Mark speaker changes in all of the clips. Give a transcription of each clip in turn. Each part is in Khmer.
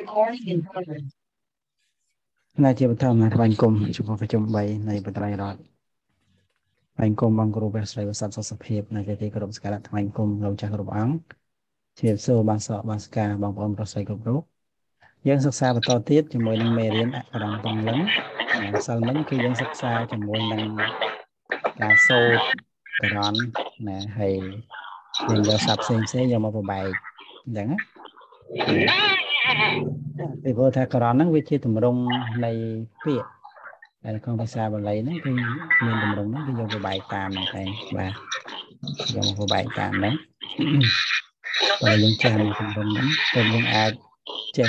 Speaker 1: Recording in progress.
Speaker 2: ណាជាបឋមថ្វាយគុំចំពោះប្រជុំ3នៃបត្រៃរដ្ឋថ្វាយគុំបងគ្រូព្រះស្រីវស័តសុសភាពនៅទីគោរពសក្ការៈថ្វាយគុំលោកចាស់គ្រប់អង្គជាសួរបានសកបានស្ការបងប្អូនប្រុសស្រីគ្រប់រូបយើងសិក្សាបន្តទៀតជាមួយនឹងមេរៀនអក្សរពងលឹងម្សិលមិញគឺយើងសិក្សាជាមួយនឹងការសូត្រចរន្តណាហើយយើងយកស័ព្ទផ្សេងផ្សេងយកមកប្របែកអញ្ចឹងណា ពីព្រោះថាករណហ្នឹងវាជាទម្រង់នៃពាក្យហើយក្នុងភាសាបាលីហ្នឹងគឺមានទម្រង់ហ្នឹងគឺយកប្របែកតាមហ្នឹងឯងបាទយកមកប្របែកតាមហ្នឹងបើយើងចេះនៅទម្រង់ហ្នឹងទៅយើងអាចចេះ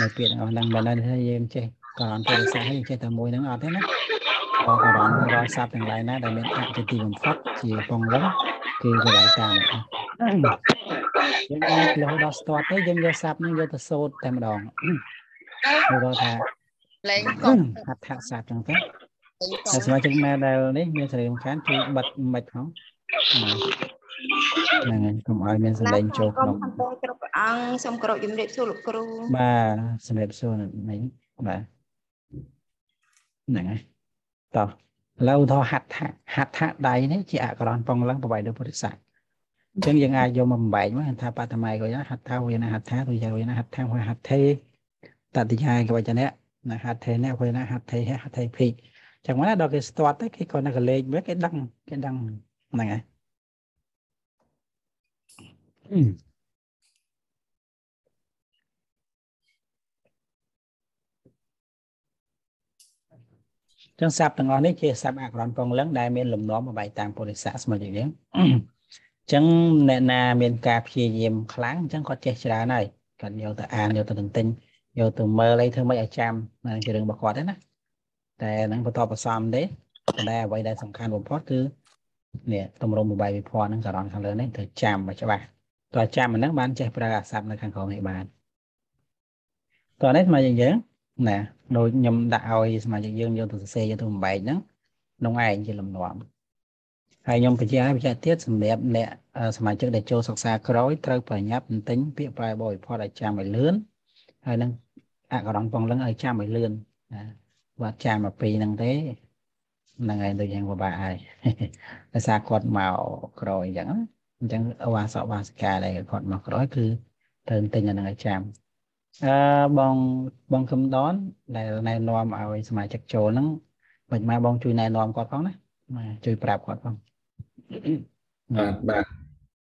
Speaker 2: នៅពាក្យទាំងអស់ហ្នឹងបើនៅថាយើងចេះករណទូរស័ព្ទយើងចេះតែមួយហ្នឹងអត់ទេណាបើករណរាល់ស័ព្ទទាំងឡាយណាដែលមានអត្ថទីបំផុតជាពងលឹងគឺប្របែកតាមហ្នឹង យើងអាចលោះដល់ស្ទាត់ទៅយើងយកស័ព្ទហ្នឹងយកទៅសូត្រតែម្ដងគឺថា
Speaker 3: លេងកុំ
Speaker 2: ហត្ថស័ព្ទចឹងទៅ
Speaker 3: លេងកុ
Speaker 2: ហើយំសមាជិកណាដែលនេះមានសេរីរំខានជួយបិទមិចផងហ្នឹងហើយកុំឲ្យមានសម្លេងចូលក្នុង
Speaker 3: ខាងពេលគ្រប់ព្រះអង្គសូមគោរពជំរាបសួរលោកគ្រូ
Speaker 2: បាទសម្រាប់សួរនេះបាទហ្នឹងហើយតោះឥឡូវទៅហត្ថៈហត្ថៈដៃនេះជាអក្សរពងឡើងប្របែកដោយពុទ្ធសាស អញ្ចឹងយើងអាចយកមកបំបែកមកថាបតម័យក៏យ៉ាងហត្ថវេនហត្ថៈឬយ៉ាងវេនហត្ថៈហត្ថេតតិយាក៏យ៉ាងនេះណាហត្ថេនេះវេនហត្ថេហត្ថេភិចឹងមកដល់គេស្ទាត់ទៅគេគាត់នៅកលេងវិញគេដឹងគេដឹងហ្នឹងហើយអឺចឹងស័ព្ទទាំងអស់នេះជាស័ព្ទអក្សរពងលឹងដែលមានលំនាំបបែកតាមពុរិស័កស្មើជាយើងអញ្ចឹងអ្នកណាមានការព្យាយាមខ្លាំងអញ្ចឹងគាត់ចេះច្រើនហើយគាត់យកទៅអានយកទៅទន្ទិញយកទៅមើលអីធ្វើមិនឲ្យចាំហ្នឹងជារឿងរបស់គាត់ទេណាតែហ្នឹងបន្តបន្សំទេតែអ្វីដែលសំខាន់បំផុតគឺនេះតម្រងបបែកវិភ័ណ្ឌហ្នឹងសារ៉នខាងលើនេះត្រូវចាំឲ្យច្បាស់តើចាំអាហ្នឹងបានចេះប្រើអាស័ព្ទនៅខាងក្រោមនេះបានតោះនេះស្មើជាយើងណាដូចខ្ញុំដាក់ឲ្យសមាជិកយើងយកទៅសរសេរយកទៅបំបែកហ្នឹងក្នុងឯងជាលំនាំ ហើយខ្ញុំបញ្ជាក់ឲ្យបញ្ជាក់ទៀតសម្រាប់អ្នកអឺសមាជិកដែលចូលសិក្សាក្រោយត្រូវប្រញាប់ទន្ទិញពាក្យប្រែបរិផតឲ្យចាំឲ្យលឿនហើយនឹងអក្សរពងលឹងឲ្យចាំឲ្យលឿនណាបើអត់ចាំមកពីហ្នឹងទេហ្នឹងហើយដូចយ៉ាងពិបាកហើយដោយសារគាត់មកក្រោយអញ្ចឹងណាអញ្ចឹងអវាសកវាសិកាដែលគាត់មកក្រោយគឺត្រូវទិញអាហ្នឹងឲ្យចាំអឺបងបងខឹមដនដែលណែនាំឲ្យសមាជិកចូលហ្នឹងមិនមកបងជួយណែនាំគាត់ផងណាបាទជួយប្រាប់គាត់ផង
Speaker 4: បាទបាទ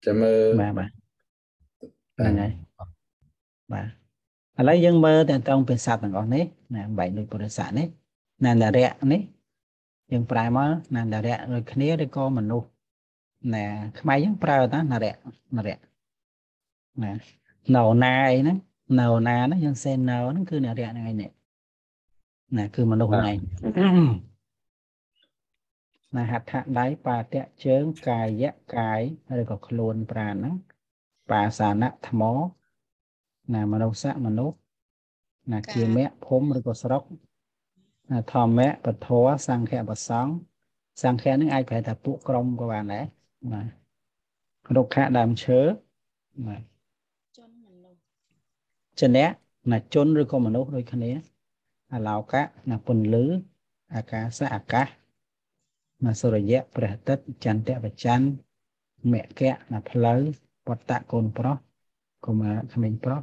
Speaker 4: ចាំមើល
Speaker 2: បាទបាទហ្នឹងហើយបាទឥឡូវយើងមើលតើតងភាសាទាំងអស់នេះណាបែកដូចពុទ្ធសាសនេះនန္ដរៈនេះយើងប្រែមកនန္ដរៈដូចគ្នាឬក៏មនុស្សណាខ្មែរយើងប្រើតានរៈនរៈណាណៅណាអីហ្នឹងណៅណាហ្នឹងយើងសេណៅហ្នឹងគឺនរៈហ្នឹងឯងនេះណាគឺមនុស្សហ្នឹងឯង ណាហដ្ឋដៃបាតៈជើងកាយៈកាយឬក៏ខ្លួនប្រាណហ្នឹងបាសានៈថ្មណាមនុស្សៈមនុស្សណាគាមៈភូមិឬក៏ស្រុកណាធម្មៈពធសង្ឃៈប្រសង្ឃសង្ឃៈហ្នឹងអាចប្រែថាពួកក្រុមក៏បានដែរបាទរុក្ខៈដើមឈើបាទ
Speaker 3: ជនមនុស្ស
Speaker 2: ជនៈណាជនឬក៏មនុស្សដូចគ្នាអឡោកៈណាពន្លឺអាកាសៈអាកាស ណាសុរយៈព្រះអាទិត្យចន្ទៈបច័ន្ទមគ្គៈណាផ្លូវវត្តៈកូនប្រុសកុមារក្មេងប្រុស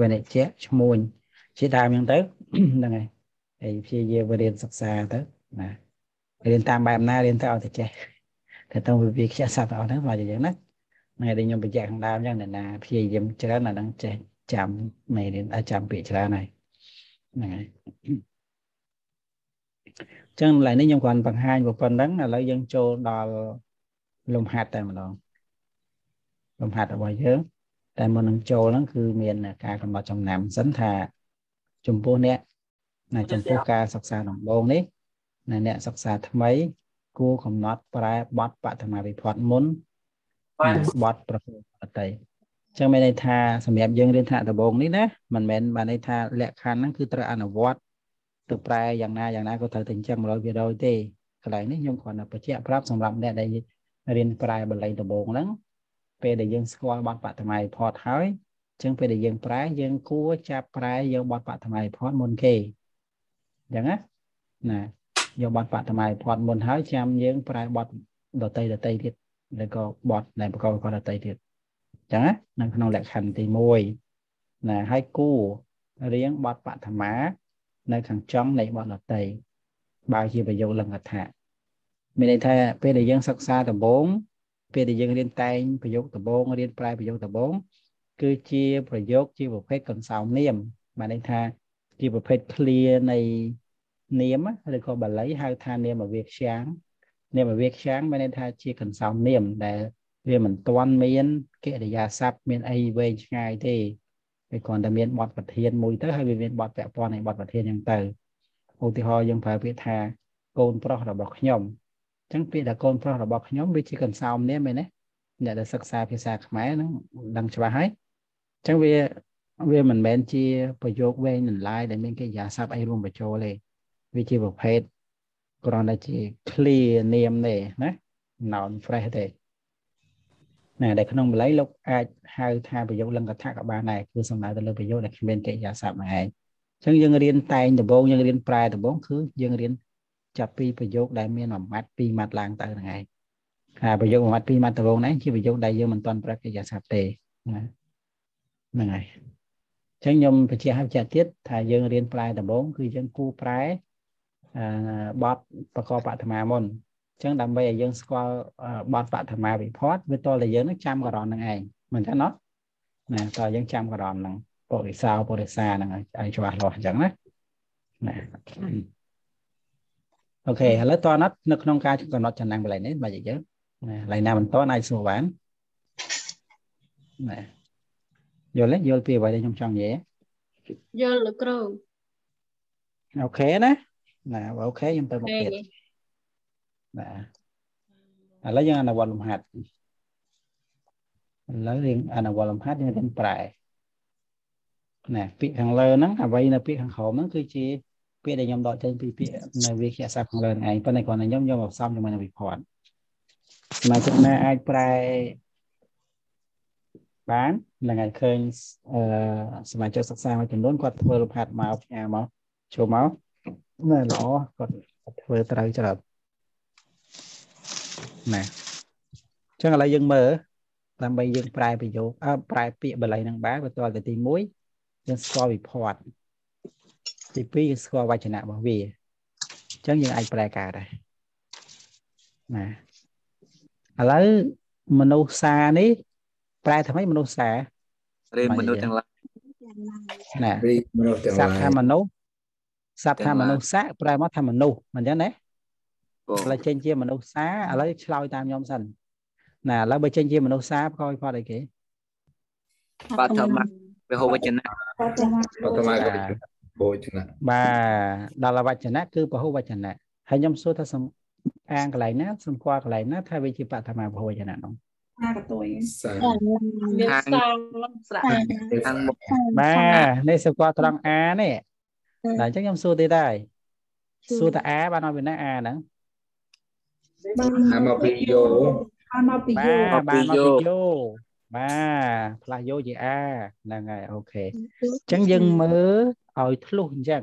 Speaker 2: វេនិជ្ជៈឈ្មួញជាដើមអញ្ចឹងទៅហ្នឹងហើយហើយព្យាយាមរៀនសិក្សាទៅណារៀនតាមបែបណារៀនទៅឲ្យតែចេះតែទៅវិភាគខ្ជះសត្វអស់ហ្នឹងមកយ៉ាងហ្នឹងណាថ្ងៃដែលខ្ញុំបញ្ជាក់ខាងដើមអញ្ចឹងអ្នកណាព្យាយាមច្រើនអាហ្នឹងចេះចាំមេរៀនអាចចាំពាក្យច្រើនហើយហ្នឹងហើយ ចឹងកន្លែងនេះខ្ញុំគ្រាន់បង្ហាញប៉ុណ្្នឹងឥឡូវយើងចូលដល់លំហាត់តែម្ដងលំហាត់របស់យើងតែមុននឹងចូលហ្នឹងគឺមានការកំណត់ចំណាំសិនថាចំពោះអ្នកណាចំពោះការសិក្សាដំបូងនេះណាអ្នកសិក្សាថ្មី គួរកំណត់ប្រែបទបឋមវិភ័តមុនណាបទប្រភេទបតីចឹងមានន័យថាសម្រាប់យើងរៀនថ្នាក់ដំបូងនេះណាមិនមែនបានន័យថាលក្ខខណ្ឌហ្នឹងគឺត្រូវអនុវត្ត ទៅប្រែយ៉ាងណាយ៉ាងណាក៏ត្រូវតែអញ្ចឹង100%ទេកន្លែងនេះខ្ញុំគ្រាន់តែបញ្ជាក់ប្រាប់សម្រាប់អ្នកដែលរៀនប្រែបាលីដំបូងហ្នឹងពេលដែលយើងស្គាល់បទបតម័យផតហើយចឹងពេលដែលយើងប្រែយើងគួរចាប់ប្រែយកបទបឋមវិផតមុនគេអញ្ចឹងណាណាយកបទបឋមវិផតមុនហើយចាំយើងប្រែបទដតីដតីទៀតឬក៏បទដែលប្រកបបទដតីទៀតអញ្ចឹងណានៅក្នុងលក្ខខណ្ឌទី1ណាហើយគួររៀងបទបឋមា នៅខាងចុងនៃបទដតីបើជាប្រយោគលង្កថាមានន័យថាពេលដែលយើងសិក្សាដំបូងពេលដែលយើងរៀនតែងប្រយោគដំបូងរៀនប្រែប្រយោគដំបូងគឺជាប្រយោគជាប្រភេទកន្សោមនាមបានន័យថាជាប្រភេទ clear នៃនាមឬក៏បាលីហៅថានាមវាខ្យ៉ាងនាមវាខ្យ៉ាងមានន័យថាជាកន្សោមនាមដែលវាមិនទាន់មានកិរិយាសព្ទមានអីវែងឆ្ងាយទេ វាគ្រាន់តែមានបទប្រធានមួយទៅហើយវាមានបទពាក់ព័ន្ធនៃបទប្រធានអញ្ចឹងទៅឧទាហរណ៍យើងប្រើពាក្យថាកូនប្រុសរបស់ខ្ញុំអញ្ចឹងពាក្យថាកូនប្រុសរបស់ខ្ញុំវាជាកន្សោមនាមមែនទេអ្នកដែលសិក្សាភាសាខ្មែរហ្នឹងដឹងច្បាស់ហើយអញ្ចឹងវាវាមិនមែនជាប្រយោគវែងបន្លាយដែលមានកិរិយាសព្ទអីរួមបញ្ចូលទេវាជាប្រភេទគ្រាន់តែជា clear នាមទេណា noun fresh ទេ ណាដែលក្នុងបាលីលោកអាចហៅថាប្រយោគលង្កថាក៏បានដែរគឺសំដៅទៅលើប្រយោគដែលគ្មានកិរិយាសព្ទហ្នឹងឯងអញ្ចឹងយើងរៀនតែងដំបូងយើងរៀនប្រែដំបូងគឺយើងរៀនចាប់ពីប្រយោគដែលមានមួយម៉ាត់ពីរម៉ាត់ឡើងទៅហ្នឹងឯងហើយប្រយោគមួយម៉ាត់ពីរម៉ាត់ដំបូងហ្នឹងជាប្រយោគដែលយើងមិនទាន់ប្រើកិរិយាសព្ទទេណាហ្នឹងហើយអញ្ចឹងខ្ញុំបញ្ជាក់ឲ្យបញ្ជាក់ទៀតថាយើងរៀនប្រែដំបូងគឺយើងគូប្រែអឺបទប្រកបបឋមាមុនអញ្ចឹងដើម្បីឲ្យយើងស្គាល់បទបឋមាវិផតវាតតែយើងនឹងចាំករណហ្នឹងឯងមិនចឹងណោះណាតើយើងចាំករណហ្នឹងបរិសោបរិសាហ្នឹងឲ្យច្បាស់លាស់អញ្ចឹងណាណាអូខេឥឡូវតើណាត់នៅក្នុងការកំណត់ចំណាំងកន្លែងនេះបើយើងណាកន្លែងណាមិនតអាចសួរបានណាយល់ទេយល់ពីអ្វីដែលខ្ញុំចង់និយាយ
Speaker 3: យល់លោកគ្រូ
Speaker 2: អូខេណាណាអូខេខ្ញុំទៅមកទៀត ណាឥឡូវយើងអនុវត្តលំហាត់ឥឡូវរៀងអនុវត្តលំហាត់យើងរៀនប្រែណាពាក្យខាងលើហ្នឹងអ្វីនៅពាក្យខាងក្រោមហ្នឹងគឺជាពាក្យដែលខ្ញុំដកចេញពីពាក្យនៅវិទ្យាសាស្ត្រខាងលើហ្នឹងឯងប៉ុន្តែគ្រាន់តែខ្ញុំយកមកផ្សំជាមួយនឹងវិភ័ណ្ឌសមាជិកណាអាចប្រែបាននឹងឲ្យឃើញអឺសមាជិកសិក្សាមួយចំនួនគាត់ធ្វើលំហាត់មកផ្ញើមកចូលមកណាល្អគាត់ធ្វើត្រូវច្រើន ណាអញ្ចឹងឥឡូវយើងមើលដើម្បីយើងប្រែប្រយោគអើប្រែពាក្យបាលីនឹងបានបន្តទៅទី1យើងស្គាល់វិភ័ណ្ឌទី2យើងស្គាល់វចនៈរបស់វាអញ្ចឹងយើងអាចប្រែកើតដែរណាឥឡូវមនុស្សសានេះ ប្រែថាម៉េចមនុស្សសា
Speaker 1: រៀនមនុស្សទាំងឡាយ
Speaker 2: ណា
Speaker 4: រីមនុស្សទាំង
Speaker 2: ស
Speaker 4: ឡា
Speaker 2: ព្ទ
Speaker 4: យ
Speaker 2: ថាមនុស្សសព្ទថាមនុស្សសាប្រែមកថាមនុស្សមិនអញ្ចឹងណា
Speaker 1: បង
Speaker 2: ឥ ឡូវចេញជាមនុស្សសាឥឡូវឆ្លើយតាមខ្ញុំសិនណាឥឡូវបើចេញជាមនុស្សសាប្រកបផតអីគេ
Speaker 1: បាត់ធម្មវិហោវចនៈ
Speaker 4: បឋមក៏បោចណា
Speaker 2: បាទដល់វចនៈគឺពហុវចនៈហើយខ្ញុំសួរថាសំអាងកន្លែងណាសម្គាល់កន្លែងណាថាវាជាបឋមាពហុវចនៈនោះ
Speaker 5: អាកតុយ
Speaker 4: សា
Speaker 3: មានសងស្រាក់
Speaker 1: ខាងមុខ
Speaker 2: បាទនេះសម្គាល់ត្រង់អានេះតែអញ្ចឹងខ្ញុំសួរទៀតដែរសួរតាអាបានឲ្យវាណាអាហ្នឹង
Speaker 4: អាមកពីយោ
Speaker 5: អាមកពី
Speaker 2: បា
Speaker 5: យោ
Speaker 2: ទបានមកពីយោបាទផ្លាស់យោជាអាហ្នឹងហើយអូខេអញ្ចឹងយើងមើលឲ្យធ្លុះអញ្ចឹង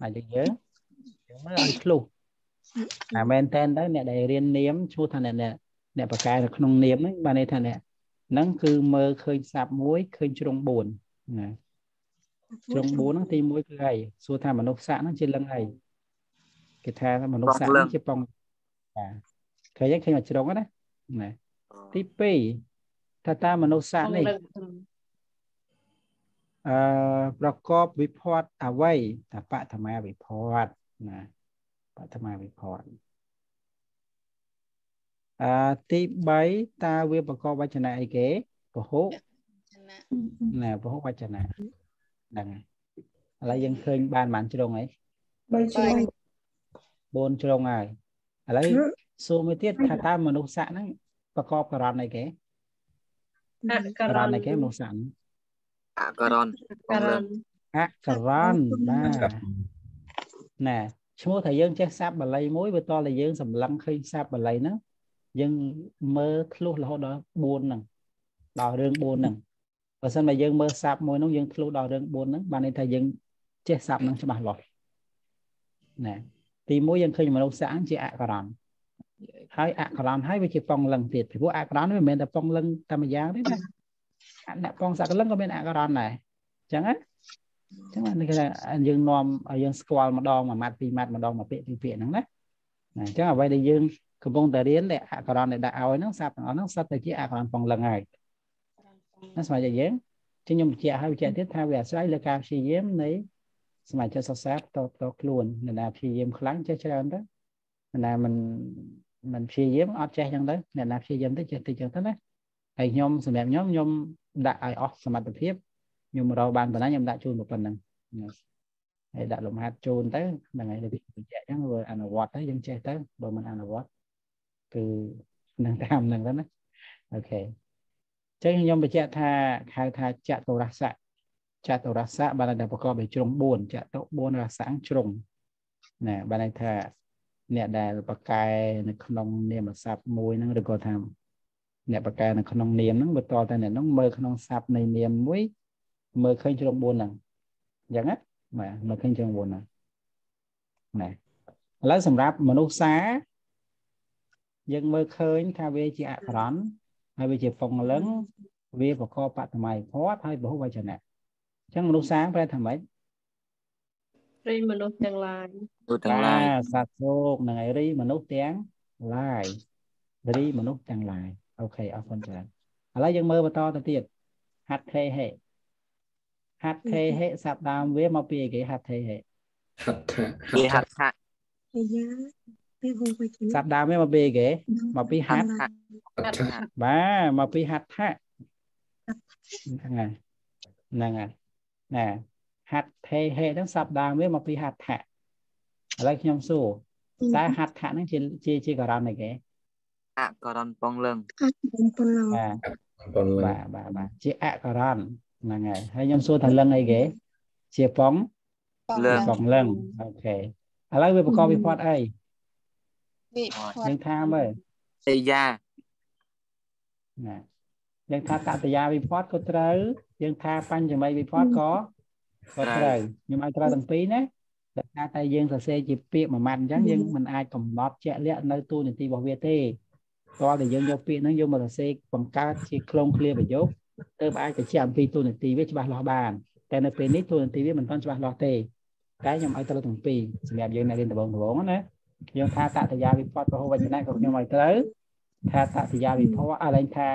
Speaker 2: ហើយយើងយើងយើងមើលឲ្យធ្លុះអាមែនតើទៅអ្នកដែលរៀននាមឈ្មោះថាអ្នកអ្នកអ្នកបកកែនៅក្នុងនាមហ្នឹងបានន័យថាអ្នកហ្នឹងគឺមើលឃើញសាប់មួយឃើញជ្រុង4ណាជ្រុង4ហ្នឹងទី1គឺអីសួរថាមនុស្សស័កហ្នឹងជាលឹងអីគេថាមនុស្សស័កហ្នឹងជាប៉ុងបាទ ឃើញទេឃើញមកជ្រុងហ្នឹងណាណាទី2ថាតើមនុស្សស័កនេះអឺប្រកបវិភ័តអ្វីថាបឋមាវិភ័តណាបឋមាវិភ័តអឺទី3តើវាប្រកបវចនៈអីគេពហុ
Speaker 3: ចនៈ
Speaker 2: ណាពហុវចនៈហ្នឹងហើយឥឡូវយើងឃើញបានប៉ុន្មានជ្រុងហើយ
Speaker 5: បីជួយ
Speaker 2: 4ជ្រុងហើយ ឥឡូវសួរមួយទៀតថាតើមនុស្សស័កហ្នឹងប្រកបករណអីគេ
Speaker 3: អក
Speaker 2: ករ
Speaker 3: រ
Speaker 2: ណ
Speaker 3: ណ
Speaker 2: អីគេមនុស្សស័កហ្នឹង
Speaker 1: អករន
Speaker 3: ករណ
Speaker 2: អករណបាទណែឈ្មោះថាយើងចេះសាប់បាលីមួយវាតតែយើងសម្លឹងឃើញសាប់បាលីហ្នឹងយើងមើលធ្លុះរហូតដល់4ហ្នឹងដល់រឿង4ហ្នឹងបើសិនមកយើងមើលស័ព្ទមួយនោះយើងធ្លុះដល់រឿង4ហ្នឹងបានន័យថាយើងចេះស័ព្ទហ្នឹងច្បាស់លាស់ណា ទីមួយយើងឃើញមនុស្សសាក់ជាអក្សរន្តហើយអក្សរន្តហើយវាជាប៉ងលឹងទៀតពីព្រោះអក្សរន្តវាមិនមែនតែប៉ងលឹងតែម្យ៉ាងទេណាអ្នកប៉ងសក្កលឹងក៏មានអក្សរន្តដែរអញ្ចឹងណាអញ្ចឹងនេះគេថាយើងនាំឲ្យយើងស្គាល់ម្ដងមួយម៉ាត់ពីរម៉ាត់ម្ដងមួយពាក្យពីរពាក្យហ្នឹងណាអញ្ចឹងអ្វីដែលយើងកំពុងតែរៀនដែលអក្សរន្តដែលដាក់ឲ្យហ្នឹងសាប់ទាំងអស់ហ្នឹងសិតតែជាអក្សរន្តប៉ងលឹងហើយណាស្មារតីយើងចឹងខ្ញុំបញ្ជាក់ឲ្យបញ្ជាក់ទៀតថាវាអាស្រ័យលើការព្យាយាមនៃ សមាជិកសិក្សាតតខ្លួនអ្នកណាព្យាយាមខ្លាំងចេះច្រើនទៅអ្នកណាមិនមិនព្យាយាមអត់ចេះចឹងទៅអ្នកណាព្យាយាមទៅចេះតិចចឹងទៅណាហើយខ្ញុំសម្រាប់ខ្ញុំខ្ញុំដាក់ឲ្យអស់សមត្ថភាពខ្ញុំរកបានប៉ុណ្ណាខ្ញុំដាក់ជូនប៉ុណ្ណឹងហើយដាក់លំហាត់ជូនទៅហ្នឹងហើយដូចបញ្ជាក់ចឹងវាអនុវត្តទៅយើងចេះទៅបើមិនអនុវត្តគឺនឹងតាមហ្នឹងទៅណាអូខេចឹងខ្ញុំបញ្ជាក់ថាហៅថាចតុរស័ក ចតុរស័កបានតែប្រកបដោយជ្រុង4ចតុ4រស័កជ្រុងណាបានន័យថាអ្នកដែលបកកែនៅក្នុងនាមស័ព្ទមួយហ្នឹងឬក៏ថាអ្នកបកកែនៅក្នុងនាមហ្នឹងបន្តតែអ្នកហ្នឹងមើលក្នុងស័ព្ទនៃនាមមួយមើលឃើញជ្រុង4ហ្នឹងអញ្ចឹងណាបាទមើលឃើញជ្រុង4ហ្នឹងណាឥឡូវសម្រាប់មនុស្សសាយើងមើលឃើញថាវាជាអក្សរន្តហើយវាជាពងលឹងវាប្រកបបតម័យផាត់ហើយ বহু វចនៈ អញ្ចឹងមនុស្សសាងប្រែថាម៉េច
Speaker 3: រីមនុស្សទាំងឡាយ
Speaker 1: ទូទាំងឡាយ
Speaker 2: សត្វសោកនឹងឯរីមនុស្សទាំងឡាយរីមនុស្សទាំងឡាយអូខេអរគុណច្រើនឥឡូវយើងមើលបន្តទៅទៀតហត្ថេហេហត្ថេហេសព្ទដើមវាមកពីអីគេហត្ថេហេ
Speaker 4: ហត្ថៈ
Speaker 1: គេហត្ថៈ
Speaker 6: អាយ៉ាពេលហូបទៅ
Speaker 2: សព្ទដើមវាមកពីអីគេមកពីហត្ថ
Speaker 4: ហត្ថៈ
Speaker 2: បាទមកពីហត្ថៈហ្នឹងហើយហ្នឹងហើយ ណាហត្ថេហេហ្នឹងសព្ទដើមវាមកពីហត្ថៈឥឡូវខ្ញុំសួរតើហត្ថៈហ្នឹងជាជាជាករណីគេ
Speaker 1: អករនពងលឹង
Speaker 6: អត់បំពន្លង
Speaker 2: បាទ
Speaker 4: ប៉ុណ្ណឹង
Speaker 2: បាទបាទបាទជាអករណហ្នឹងហើយហើយខ្ញុំសួរថាលឹងអីគេជាប៉ង
Speaker 1: លឹង
Speaker 2: ប៉ងលឹងអូខេឥឡូវវាប្រកបវិផាត់អី
Speaker 6: វិផ
Speaker 2: យើងថាមើល
Speaker 1: ទេយា
Speaker 2: ណាយើងថាតតយាវិផាត់ក៏ត្រូវ យើងថាបញ្ចមីវិផាត់ក៏ក៏ត្រូវខ្ញុំឲ្យត្រូវទាំងពីរណាតែថាតែយើងសរសេរជាពាក្យមួយម៉ាត់អញ្ចឹងយើងមិនអាចកំណត់ជាក់លាក់នៅទូនីតិរបស់វាទេតោះតែយើងយកពាក្យហ្នឹងយកមកសរសេរបង្កើតជាខ្លងឃ្លាប្រយោគទើបអាចបញ្ជាក់អំពីទូនីតិវាច្បាស់លាស់បានតែនៅពេលនេះទូនីតិវាមិនទាន់ច្បាស់លាស់ទេតែខ្ញុំឲ្យត្រូវទាំងពីរសម្រាប់យើងអ្នករៀនដំបូងដំបូងណាយើងថាតតយាវិផាត់ពហុវចនៈក៏ខ្ញុំឲ្យត្រូវថាតតយាវិផាត់អាលែងថា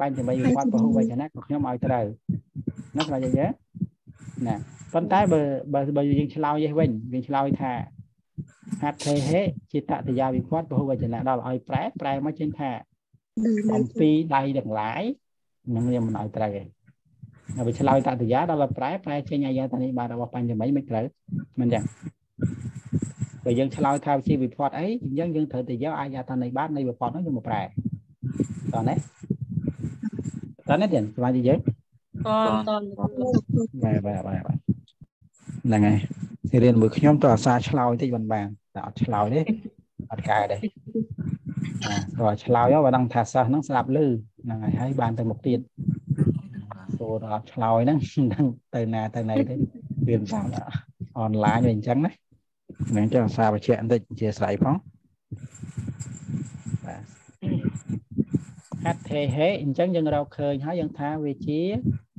Speaker 2: បញ្ចមីវិផាត់ពហុវចនៈក៏ខ្ញុំឲ្យត្រូវណាស្មារតីទេណាប៉ុន្តែបើបើបើយើងឆ្លើយវិញយើងឆ្លើយថាហត្ថេហេជាតតយាវិផាត់ពហុវចនៈដល់ឲ្យប្រែប្រែមកចេញថា
Speaker 6: ដូចនៅ
Speaker 2: អំពីដៃទាំងឡាយនឹងខ្ញុំមិនឲ្យត្រូវទេហើយវាឆ្លើយតតយាដល់ឲ្យប្រែប្រែចេញអាយ៉ាតនេះបាទរបស់បញ្ចមីមិនត្រូវមិនចឹងបើយើងឆ្លើយថាជាវិផាត់អីអញ្ចឹងយើងត្រូវតែយកអាយ៉ាតនេះបាទនៃវិផាត់នោះយកមកប្រែតោះណា តោះណាទៀតស្មារតីយើង
Speaker 3: តនតន
Speaker 2: បាទបាទបាទបាទហ្នឹងហើយទីរៀនមួយខ្ញុំទៅអាសាឆ្លោយតិចបានបានតែអត់ឆ្លោយទេអត់កើតទេអាទៅឆ្លោយមកបើដឹងថាសិស្សហ្នឹងស្ដាប់ឮហ្នឹងហើយហើយបានទៅមុខទៀតចូលដល់អត់ឆ្លោយហ្នឹងដឹងទៅណាទៅណីទេរៀនតាមអនឡាញវិញអញ្ចឹងណាហ្នឹងចុះអាសាបច្ចៈបន្តិចជាស្រ័យផងបាទ ហត្ថេហេអញ្ចឹងយើងរកឃើញហើយយើងថាវាជា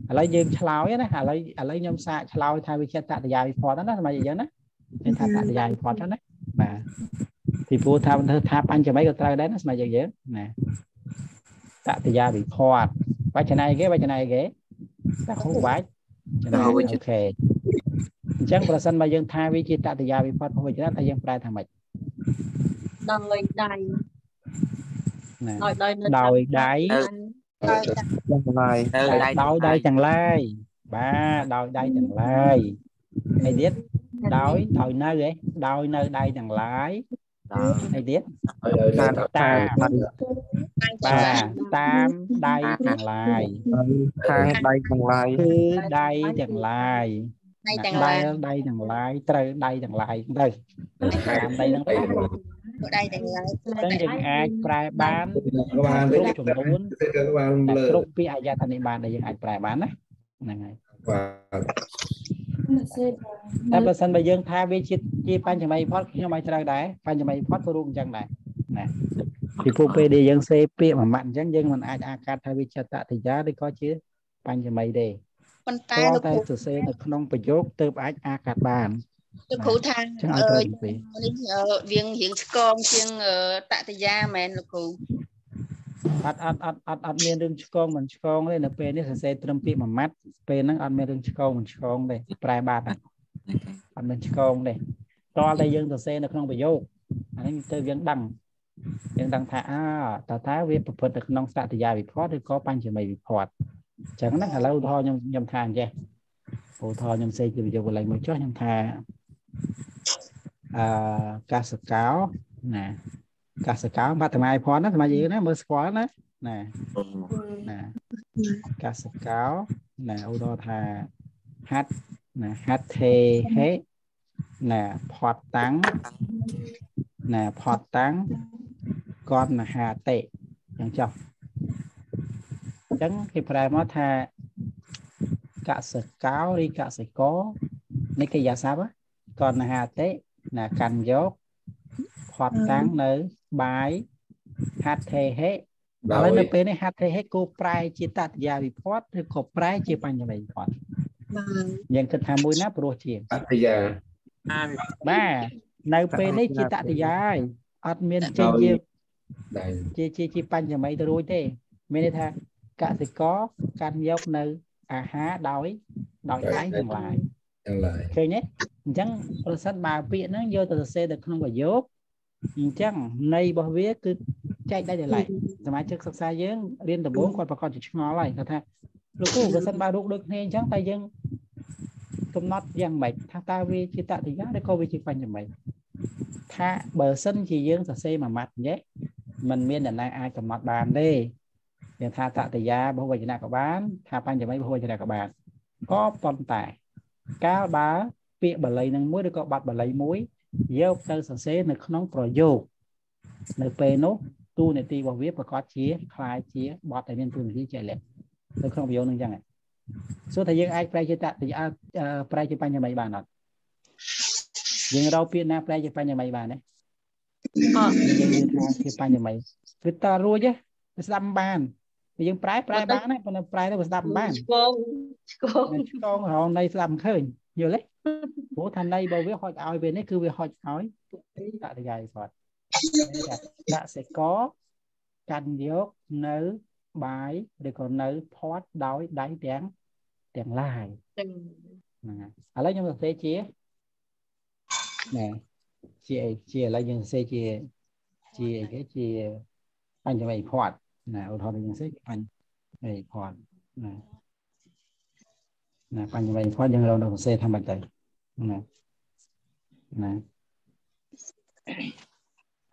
Speaker 2: ឥឡូវយើងឆ្លើយណាឥឡូវឥឡូវខ្ញុំសាកឆ្លើយថាវាជាតតយាវិផតណាស្មើយើងណាខ្ញុំថាតតយាវិផតណាបាទពីព្រោះថាមិនធ្វើថាបញ្ចមីក៏ត្រូវដែរណាស្មើយើងយើងណាតតយាវិផតវចន័យគេវចន័យគេតហូបាច់ចន័យអូខេអញ្ចឹងប្រសិនបើយើងថាវាជាតតយាវិផតភវចនៈតែយើងប្រែថាម៉េច
Speaker 3: ដល់លេខដៃ
Speaker 2: ណា
Speaker 3: ដោយដោយនៅ
Speaker 2: ដោយដៃ
Speaker 1: ទាំងឡាយនៅដៃ
Speaker 2: ដោយដៃទាំងឡាយបាទដោយដៃទាំងឡាយហើយទៀតដោយដោយនៅហ៎ដោយនៅដៃទាំងឡាយ
Speaker 1: ដល់
Speaker 2: ហើយទៀត
Speaker 4: ហើយឲ្យតាម
Speaker 2: តាមបាទតាមដៃទាំងឡាយ
Speaker 1: ខាងដៃទាំងឡាយ
Speaker 2: គឺដៃទាំងឡាយ
Speaker 6: ដៃទាំងឡាយ
Speaker 2: ដៃទាំងឡាយត្រូវដៃទាំងឡាយទៅតាមដៃទាំង ឡាយ
Speaker 6: ដៃទាំងឡាយ
Speaker 2: អញ្ចឹងយើងអាចប្រែបាន
Speaker 4: ក៏បាន
Speaker 2: គ្រប់ចំនួន
Speaker 4: ទៅក៏បាន
Speaker 2: តែ
Speaker 4: លើ
Speaker 2: គ្រប់ពាក្យអាយតនិបានដែលយើងអាចប្រែបានណាហ្នឹងហើយ
Speaker 4: បាទ
Speaker 5: អ្នកសេ
Speaker 2: តែបើសិនបើយើងថាវាជាជាបញ្ចមីផុតខ្ញុំឲ្យត្រូវដែរបញ្ចមីផុតក៏រួមអញ្ចឹងដែរណាពីព្រោះពេលដែលយើងសេពាក្យមួយម៉ាត់អញ្ចឹងយើងមិនអាចអាកាត់ថាវាជាតតិយាឬក៏ជាបញ្ចមីទេ
Speaker 6: ប៉ុន្តែ
Speaker 2: តែ
Speaker 6: លោក
Speaker 2: តែ
Speaker 6: គ្រូ
Speaker 2: សរសេរនៅក្នុងប្រយោគទើបអាចអាកាត់បាន
Speaker 6: លោកគ្រូថា
Speaker 2: ចឹងឲ្យ
Speaker 6: អឺ
Speaker 2: ត្រូវពីពី
Speaker 6: នេះអឺរៀងរៀងឆ្កងជាងអឺតតយាមែនលោកគ្រូ
Speaker 2: អត់អត់អត់អត់អត់មានរឿងឆ្កងមិនឆ្កងទេនៅពេលនេះសរសេរត្រឹមពាក្យមួយម៉ាត់ពេលហ្នឹងអត់មានរឿងឆ្កងមិនឆ្កងទេប្រែបាត់ហើយអត់មានឆ្កងទេតើតែយើងសរសេរនៅក្នុងប្រយោគអានេះទៅយើងដឹងយើងដឹងថាអើតើតើវាប្រព្រឹត្តនៅក្នុងសតយាវិផតឬក៏បញ្ចមីវិផតអញ្ចឹងណាឥឡូវឧទាហរណ៍ខ្ញុំខ្ញុំថាអញ្ចេះឧទាហរណ៍ខ្ញុំសេជាប្រយោគកន្លែងមួយចុះខ្ញុំថា អឺកាសកោណាកាសកោបាត់ថ្មៃផនណាថ្មយើងណាមើលស្គាល់ណាណាណាកសកោណាឧទាហរណ៍ថាហាត់ណាហាត់ថេហេណាផតតាំងណាផតតាំងកតមហាតេអញ្ចឹងចុះអញ្ចឹងគេប្រែមកថាកសកោឬកសិកោនេះគេយ៉ាសាប់ កតមហាតេណាកាន់យកផតតាំងនៅបាយហាត់ថេហេឥ
Speaker 4: ដោយ
Speaker 2: ឡូវនៅពេលនេះហាត់ទេហេគោប្រែជាតតយាវិផតឬក៏ប្រែជាបញ្ញវវិផត
Speaker 6: បាទ
Speaker 2: យើងគិតថាមួយណាព្រោះជាង
Speaker 4: អធិយា
Speaker 2: បាទនៅពេលនេះជាតតយាហើយអត់មានចេញជា
Speaker 4: ដែរ
Speaker 2: ជាជាជាបញ្ញវទៅរួចទេ មានន័យថាកសិករកាន់យកនៅអាហារដោយដោយដៃទាំងឡាយ
Speaker 4: ទាំងឡាយ
Speaker 2: ឃើញទេអញ្ចឹងប្រសិនបើពាក្យហ្នឹងយកទៅសរសេរទៅក្នុងប្រយោគអញ្ចឹងន័យរបស់វាគឺចែកដាច់ដោយឡែកសមាជិកសិក្សាយើងរៀនដំបូងគាត់ប្រកាសជាឆ្ងល់ហើយគាត់ថាលោកគ្រូប្រសិនបើរូបដូចគ្នាអញ្ចឹងតែយើងកំណត់យ៉ាងម៉េចថាតើវាជាតតិយាឬក៏វាជាបញ្ញមីថាបើសិនជាយើងសរសេរមួយម៉ាត់អញ្ចឹងมันមានអ្នកណាអាចកំណត់បានទេយើងថាតតិយារបស់វចនៈក៏បានថាបញ្ញមីរបស់វចនៈក៏បានក៏ប៉ុន្តែ កាលបើពាក្យបាលីនឹងមួយឬក៏បទបាលីមួយយកទៅសរសេរនៅក្នុងប្រយោគនៅពេលនោះ ទូនាទីរបស់វាប្រកាសជាคล้ายជាបទដែលមានទូនាទីជាក់លាក់នៅក្នុងប្រយោគនឹងអញ្ចឹងហ៎សួរថាយើងអាចប្រែជាតតិយាអឺប្រែជាបញ្ញមិបានអត់យើងរកពាក្យណាប្រែជាបញ្ញមិបានទេ
Speaker 3: អត់
Speaker 2: យើងនិយាយថាជាបញ្ញមិវាតរួចទេវាស្ដាប់មិនបានពេល យើងប្រែប្រែបានទេប៉ុន្តែប្រែទៅវាស្ដាប់មិនបាន
Speaker 3: ឆ្កងឆ្កង
Speaker 2: ឆ្កងរងនៃស្ដាប់មិនឃើញយល់ទេព្រោះថានៃរបស់វាហុចឲ្យពេលនេះគឺវាហុចឲ្យតតិយាវិផតដាក់សេកកាន់យកនៅបាយឬក៏នៅផាត់ដោយដៃទាំងទាំងឡាយ
Speaker 3: ទាំង
Speaker 2: ហ្នឹងហើយឥឡូវខ្ញុំសរសេរជាណែជាអីជាឥឡូវយើងសរសេរជាជាអីគេជាបញ្ញមិផាត់ ណាឧទាហរណ៍យើងសរសេរបញ្ញមិផាត់ណាណាបញ្ញមិផាត់យើងរកនៅសរសេរថាម៉េចទៅណាណា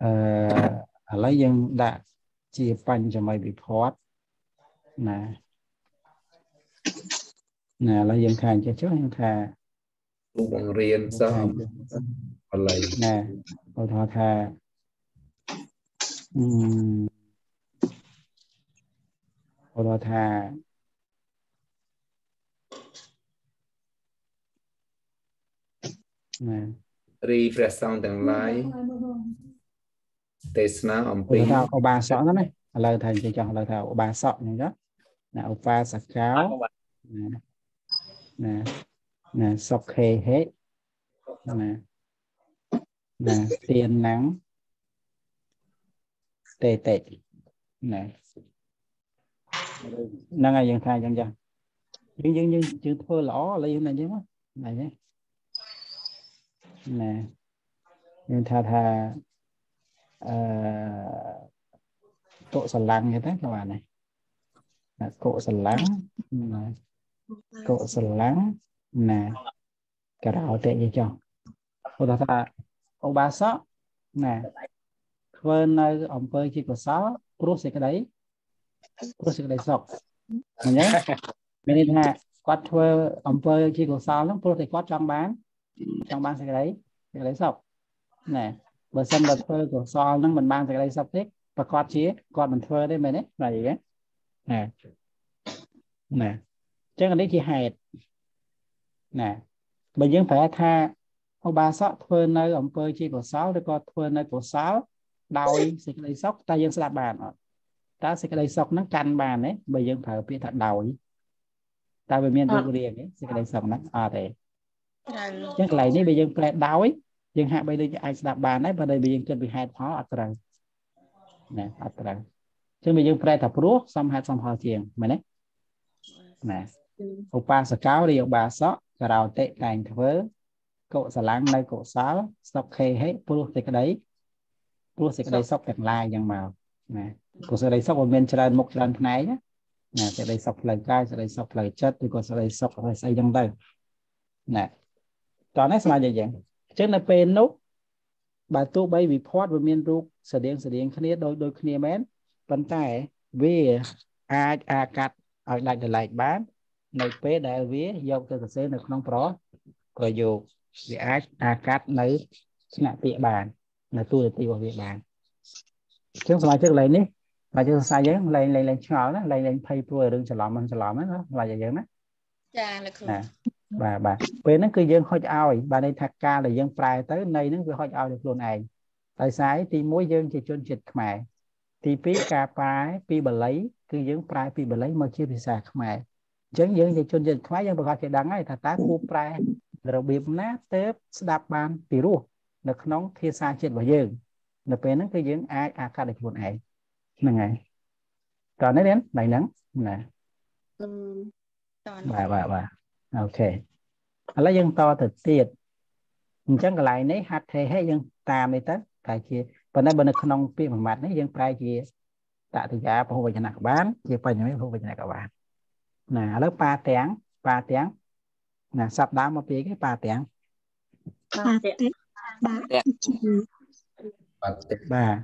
Speaker 2: អឺឥឡូវយើងដាក់ជាបញ្ញមិវិផាត់ណាណាឥឡូវយើងខាងចេះចុះយើងថា
Speaker 4: គ្រូបង្រៀនសិស្សអំពីបល័យ
Speaker 2: ណែឧទាហរណ៍ថាអឺ ឧទាហរណ៍ថាណែ
Speaker 4: រីព្រះសង្ឃទាំងឡាយទេសនាអំ
Speaker 2: ឧ
Speaker 4: ពី
Speaker 2: ទាហរណ៍ថាឧបាសកហ្នឹងណាឥឡូវថានិយាយចង់ឥឡូវថាឧបាសកអញ្ចឹងចុះណាឧបាសកោណាណាណាសុខេហេណាណាទៀនណាំងតេតេណា ហ្នឹងហើយយើងថាអញ្ចឹងចាយើងយើងយើងយើងធ្វើល្អឥឡូវយើងតែអញ្ចឹងមកណែនេះណាយើងថាថាអឺកុសលាំងគេទៅក៏បានដែរណាកុសលាំងណាកុសលាំងណាការោតេយចុះឧទាហរណ៍ថាឧបាសកណាធ្វើនៅអំពើជាកុសលព្រោះសេចក្តី ព្រោះសេចក្តីសុខអញ្ចឹងមានន័យថាគាត់ធ្វើអំពើជាកុសលហ្នឹងព្រោះតែគាត់ចង់បានចង់បានសេចក្តីសេចក្តីសុខណាបើសិនបើធ្វើកុសលហ្នឹងមិនបានសេចក្តីសុខទេប្រកាសជាគាត់មិនធ្វើទេមែនទេបាទយីណាណាអញ្ចឹងអានេះជាហេតុណាបើយើងប្រែថាឧបាសកធ្វើនៅអំពើជាកុសលឬក៏ធ្វើនៅកុសលដោយសេចក្តីសុខតើយើងស្ដាប់បានអត់ តើសេចក្តីសុខហ្នឹងកាន់បានទេបើយើងប្រើពាក្យថាដោយតើវាមានរូបរាងទេសេចក្តីសុខហ្នឹងអត់ទេ
Speaker 6: ត្រូវ
Speaker 2: ចឹងកន្លែងនេះបើយើងប្រែដោយយើងហាក់បីដូចអាចស្ដាប់បានដែរបើតែបើយើងគិតពីហេតុផលអត់ត្រូវណាអត់ត្រូវចឹងបើយើងប្រែថាព្រោះសំហេតុសំផលជាងមែនទេណាឧបាសកោឬឧបាសកករោតិតែងធ្វើកុសលំនៅកុសលសុខេហិព្រោះសេចក្តីព្រោះសេចក្តីសុខទាំងឡាយយ៉ាងមកណា ព្រោះសេចក្តីសុខវាមានច្រើនមុខច្រើនផ្នែកណាណាសេចក្តីសុខផ្លូវកាយសេចក្តីសុខផ្លូវចិត្តឬក៏សេចក្តីសុខស្អីស្អីចឹងទៅណាតោះនេះស្មើយ៉ាងយ៉ាងអញ្ចឹងនៅពេលនោះបើទោះបីវិភ័តវាមានរូបស្តៀងស្តៀងគ្នាដូចដូចគ្នាមែនប៉ុន្តែវាអាចអាកាត់ឲ្យដាច់ដライបាន នៅពេលដែលវាយកទៅសរសេរនៅក្នុងប្រប្រយោគវាអាចអាកាត់នៅស្នាក់ពាក្យបាន នៅទូរទស្សន៍របស់វាបានអញ្ចឹងសមាជិកកន្លែងនេះ បើយើងសរសៃយើងលែងលែងលែងឆ្ងល់ណាលែងលែងភ័យព្រួយរឿងច្រឡំមិនច្រឡំណាស្មាជិកយើងណា
Speaker 6: ចាលោកគ្រូ
Speaker 2: ណាបាទបាទពេលហ្នឹងគឺយើងហុចឲ្យបាទន័យថាការដែលយើងប្រែទៅនៃហ្នឹងវាហុចឲ្យដល់ខ្លួនឯងដោយសារទី1យើងជាជនជាតិខ្មែរទី2ការប្រែពីបាលីគឺយើងប្រែពីបាលីមកជាភាសាខ្មែរអញ្ចឹងយើងជាជនជាតិខ្មែរយើងប្រកាសជាដឹងហើយថាតើគូប្រែរបៀបណាទៅស្ដាប់បានពីរោះនៅក្នុងភាសាជាតិរបស់យើង នៅពេលហ្នឹងគឺយើងអាចអាកាត់ឲ្យខ្លួនឯង ហ្នឹងហើយតើនេះនេះហ្នឹងណា
Speaker 6: អឺតើ
Speaker 2: បាទបាទបាទអូខេឥឡូវយើងតទៅទៀតអញ្ចឹងកន្លែងនេះហាត់ថេហេយើងតាមនេះទៅតែជាប៉ុន្តែបើនៅក្នុងពាក្យមួយម៉ាត់នេះយើងប្រែជាតតិយាពហុវចនៈក៏បានជាបញ្ញមិពហុវចនៈក៏បានណាឥឡូវប៉ាទាំងប៉ាទាំងណាសប្តាហ៍មកពីគេប៉ាទាំង
Speaker 3: បាទទេបាទ
Speaker 4: បាទទេ
Speaker 2: បាទ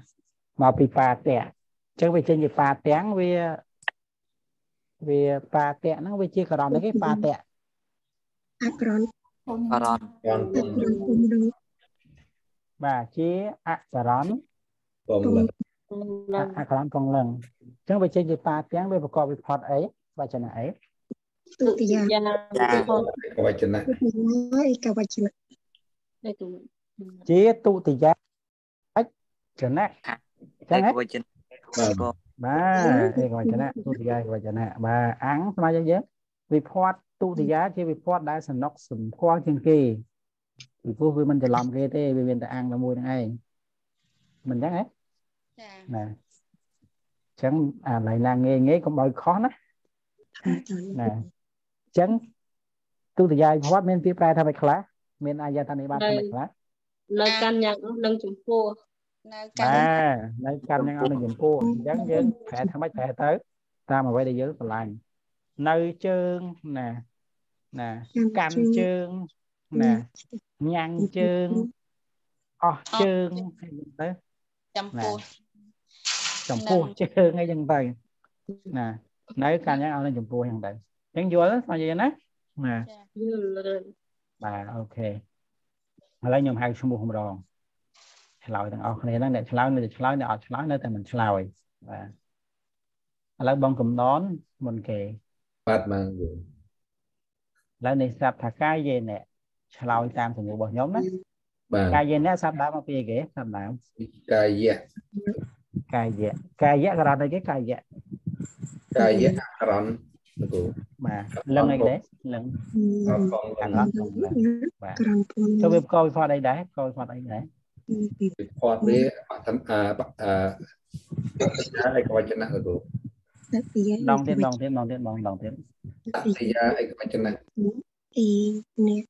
Speaker 2: មកពីប៉ាទាំងអញ្ចឹងវាចេញជាប៉ាទាំងវាវាប៉ាទាំងហ្នឹងវាជាករណីគេប៉ាទាំង
Speaker 3: អាក្រន់
Speaker 1: បរត
Speaker 4: បានពុំ
Speaker 3: រំពុំរំ
Speaker 2: បាទជាអសរណ
Speaker 4: ពុំល
Speaker 2: អក្សរកងលឹងអញ្ចឹងវាចេញជាប៉ាទាំងវាប្រកបវិផតអីវចនៈអី
Speaker 3: ទុតិយា
Speaker 1: ចា
Speaker 4: វចនៈ
Speaker 3: ទុតិយាឯកវចនៈ
Speaker 2: ជាទុតិយអចនៈចឹងហ៎
Speaker 1: វចន
Speaker 4: បាទ
Speaker 2: បាទឯកវចនៈទុតិយឯកវចនៈបាទអង្គស្មើយើងយើងវិផតទុតិយាជាវិផតដែលសំណុកសម្គាល់ជាងគេពីព្រោះវាមិនច្រឡំគេទេវាមានតែអង្គតែមួយហ្នឹងឯងមិនចឹងហ៎
Speaker 6: ចា
Speaker 2: ណាអញ្ចឹងអាឡៃណាងាយងាយកុំឲ្យខុសណា
Speaker 3: បាទចា
Speaker 2: ណាអញ្ចឹងទុតិយាវិផតមានពាក្យប្រែថាម៉េចខ្លះមានអាយតនេបាថាម៉េចខ្លះ
Speaker 7: នៅកាន់យ៉ាងអស់នឹងចំពោះ
Speaker 6: នៅ
Speaker 2: បា
Speaker 6: កាន់
Speaker 2: ទនៅកាន់នឹងអស់នឹងចំពោះអញ្ចឹងយើងប្រែថាម៉េចប្រែទៅតាមអ្វីដែលយើងស្រឡាញ់នៅជើងណាណាកាន់ជើងណាញ៉ាំងជើងអស់ជើងអីចឹងទៅ
Speaker 6: ចំពោះ
Speaker 2: ចំពោះជើងអីចឹងទៅណានៅកាន់យ៉ាងអស់នឹងចំពោះចឹងទៅអញ្ចឹងយល់ស្មើយើងណាណា
Speaker 6: ចា
Speaker 7: យល់លឿន
Speaker 2: បាទអូខេឥឡូវខ្ញុំហៅឈ្មោះម្ដង ឆ្លើយទាំងអស់គ្នាហ្នឹងអ្នកឆ្លើយនៅតែឆ្លើយអ្នកអត់ឆ្លើយនៅតែមិនឆ្លើយបាទឥឡូវបងកំណនមុនគេ
Speaker 4: បាទមកយូ
Speaker 2: ឥឡូវនេះស្រាប់ថាកាយយេអ្នកឆ្លើយតាមសំណួររបស់ខ្ញុំណា
Speaker 4: បាទ
Speaker 2: កាយយេអ្នកស្រាប់ដើមមកពីអីគេស្រាប់ដើម
Speaker 4: កាយៈ
Speaker 2: កាយយៈកាយយៈក្រណីគេកាយយៈ
Speaker 4: កាយៈអក្រន់លោកគ្រូ
Speaker 2: បាទលឹងអីគេលឹង
Speaker 4: អរផង
Speaker 2: អា
Speaker 4: បាទ
Speaker 2: ឡត់បាទបាទ
Speaker 3: ក្រំពុំ
Speaker 2: ទៅវាប្រកបវិផតអីដែរប្រកបវិផតអីដែរ
Speaker 3: ពី
Speaker 4: វិផតវាបឋមអាបអឺឯកវចនៈលោកគ្រូ
Speaker 3: ទុតិយា
Speaker 2: ដងទៀតដងទៀតដងទៀតបងដងទៀត
Speaker 4: តតិយាឯកវចនៈ
Speaker 3: អីអ្នក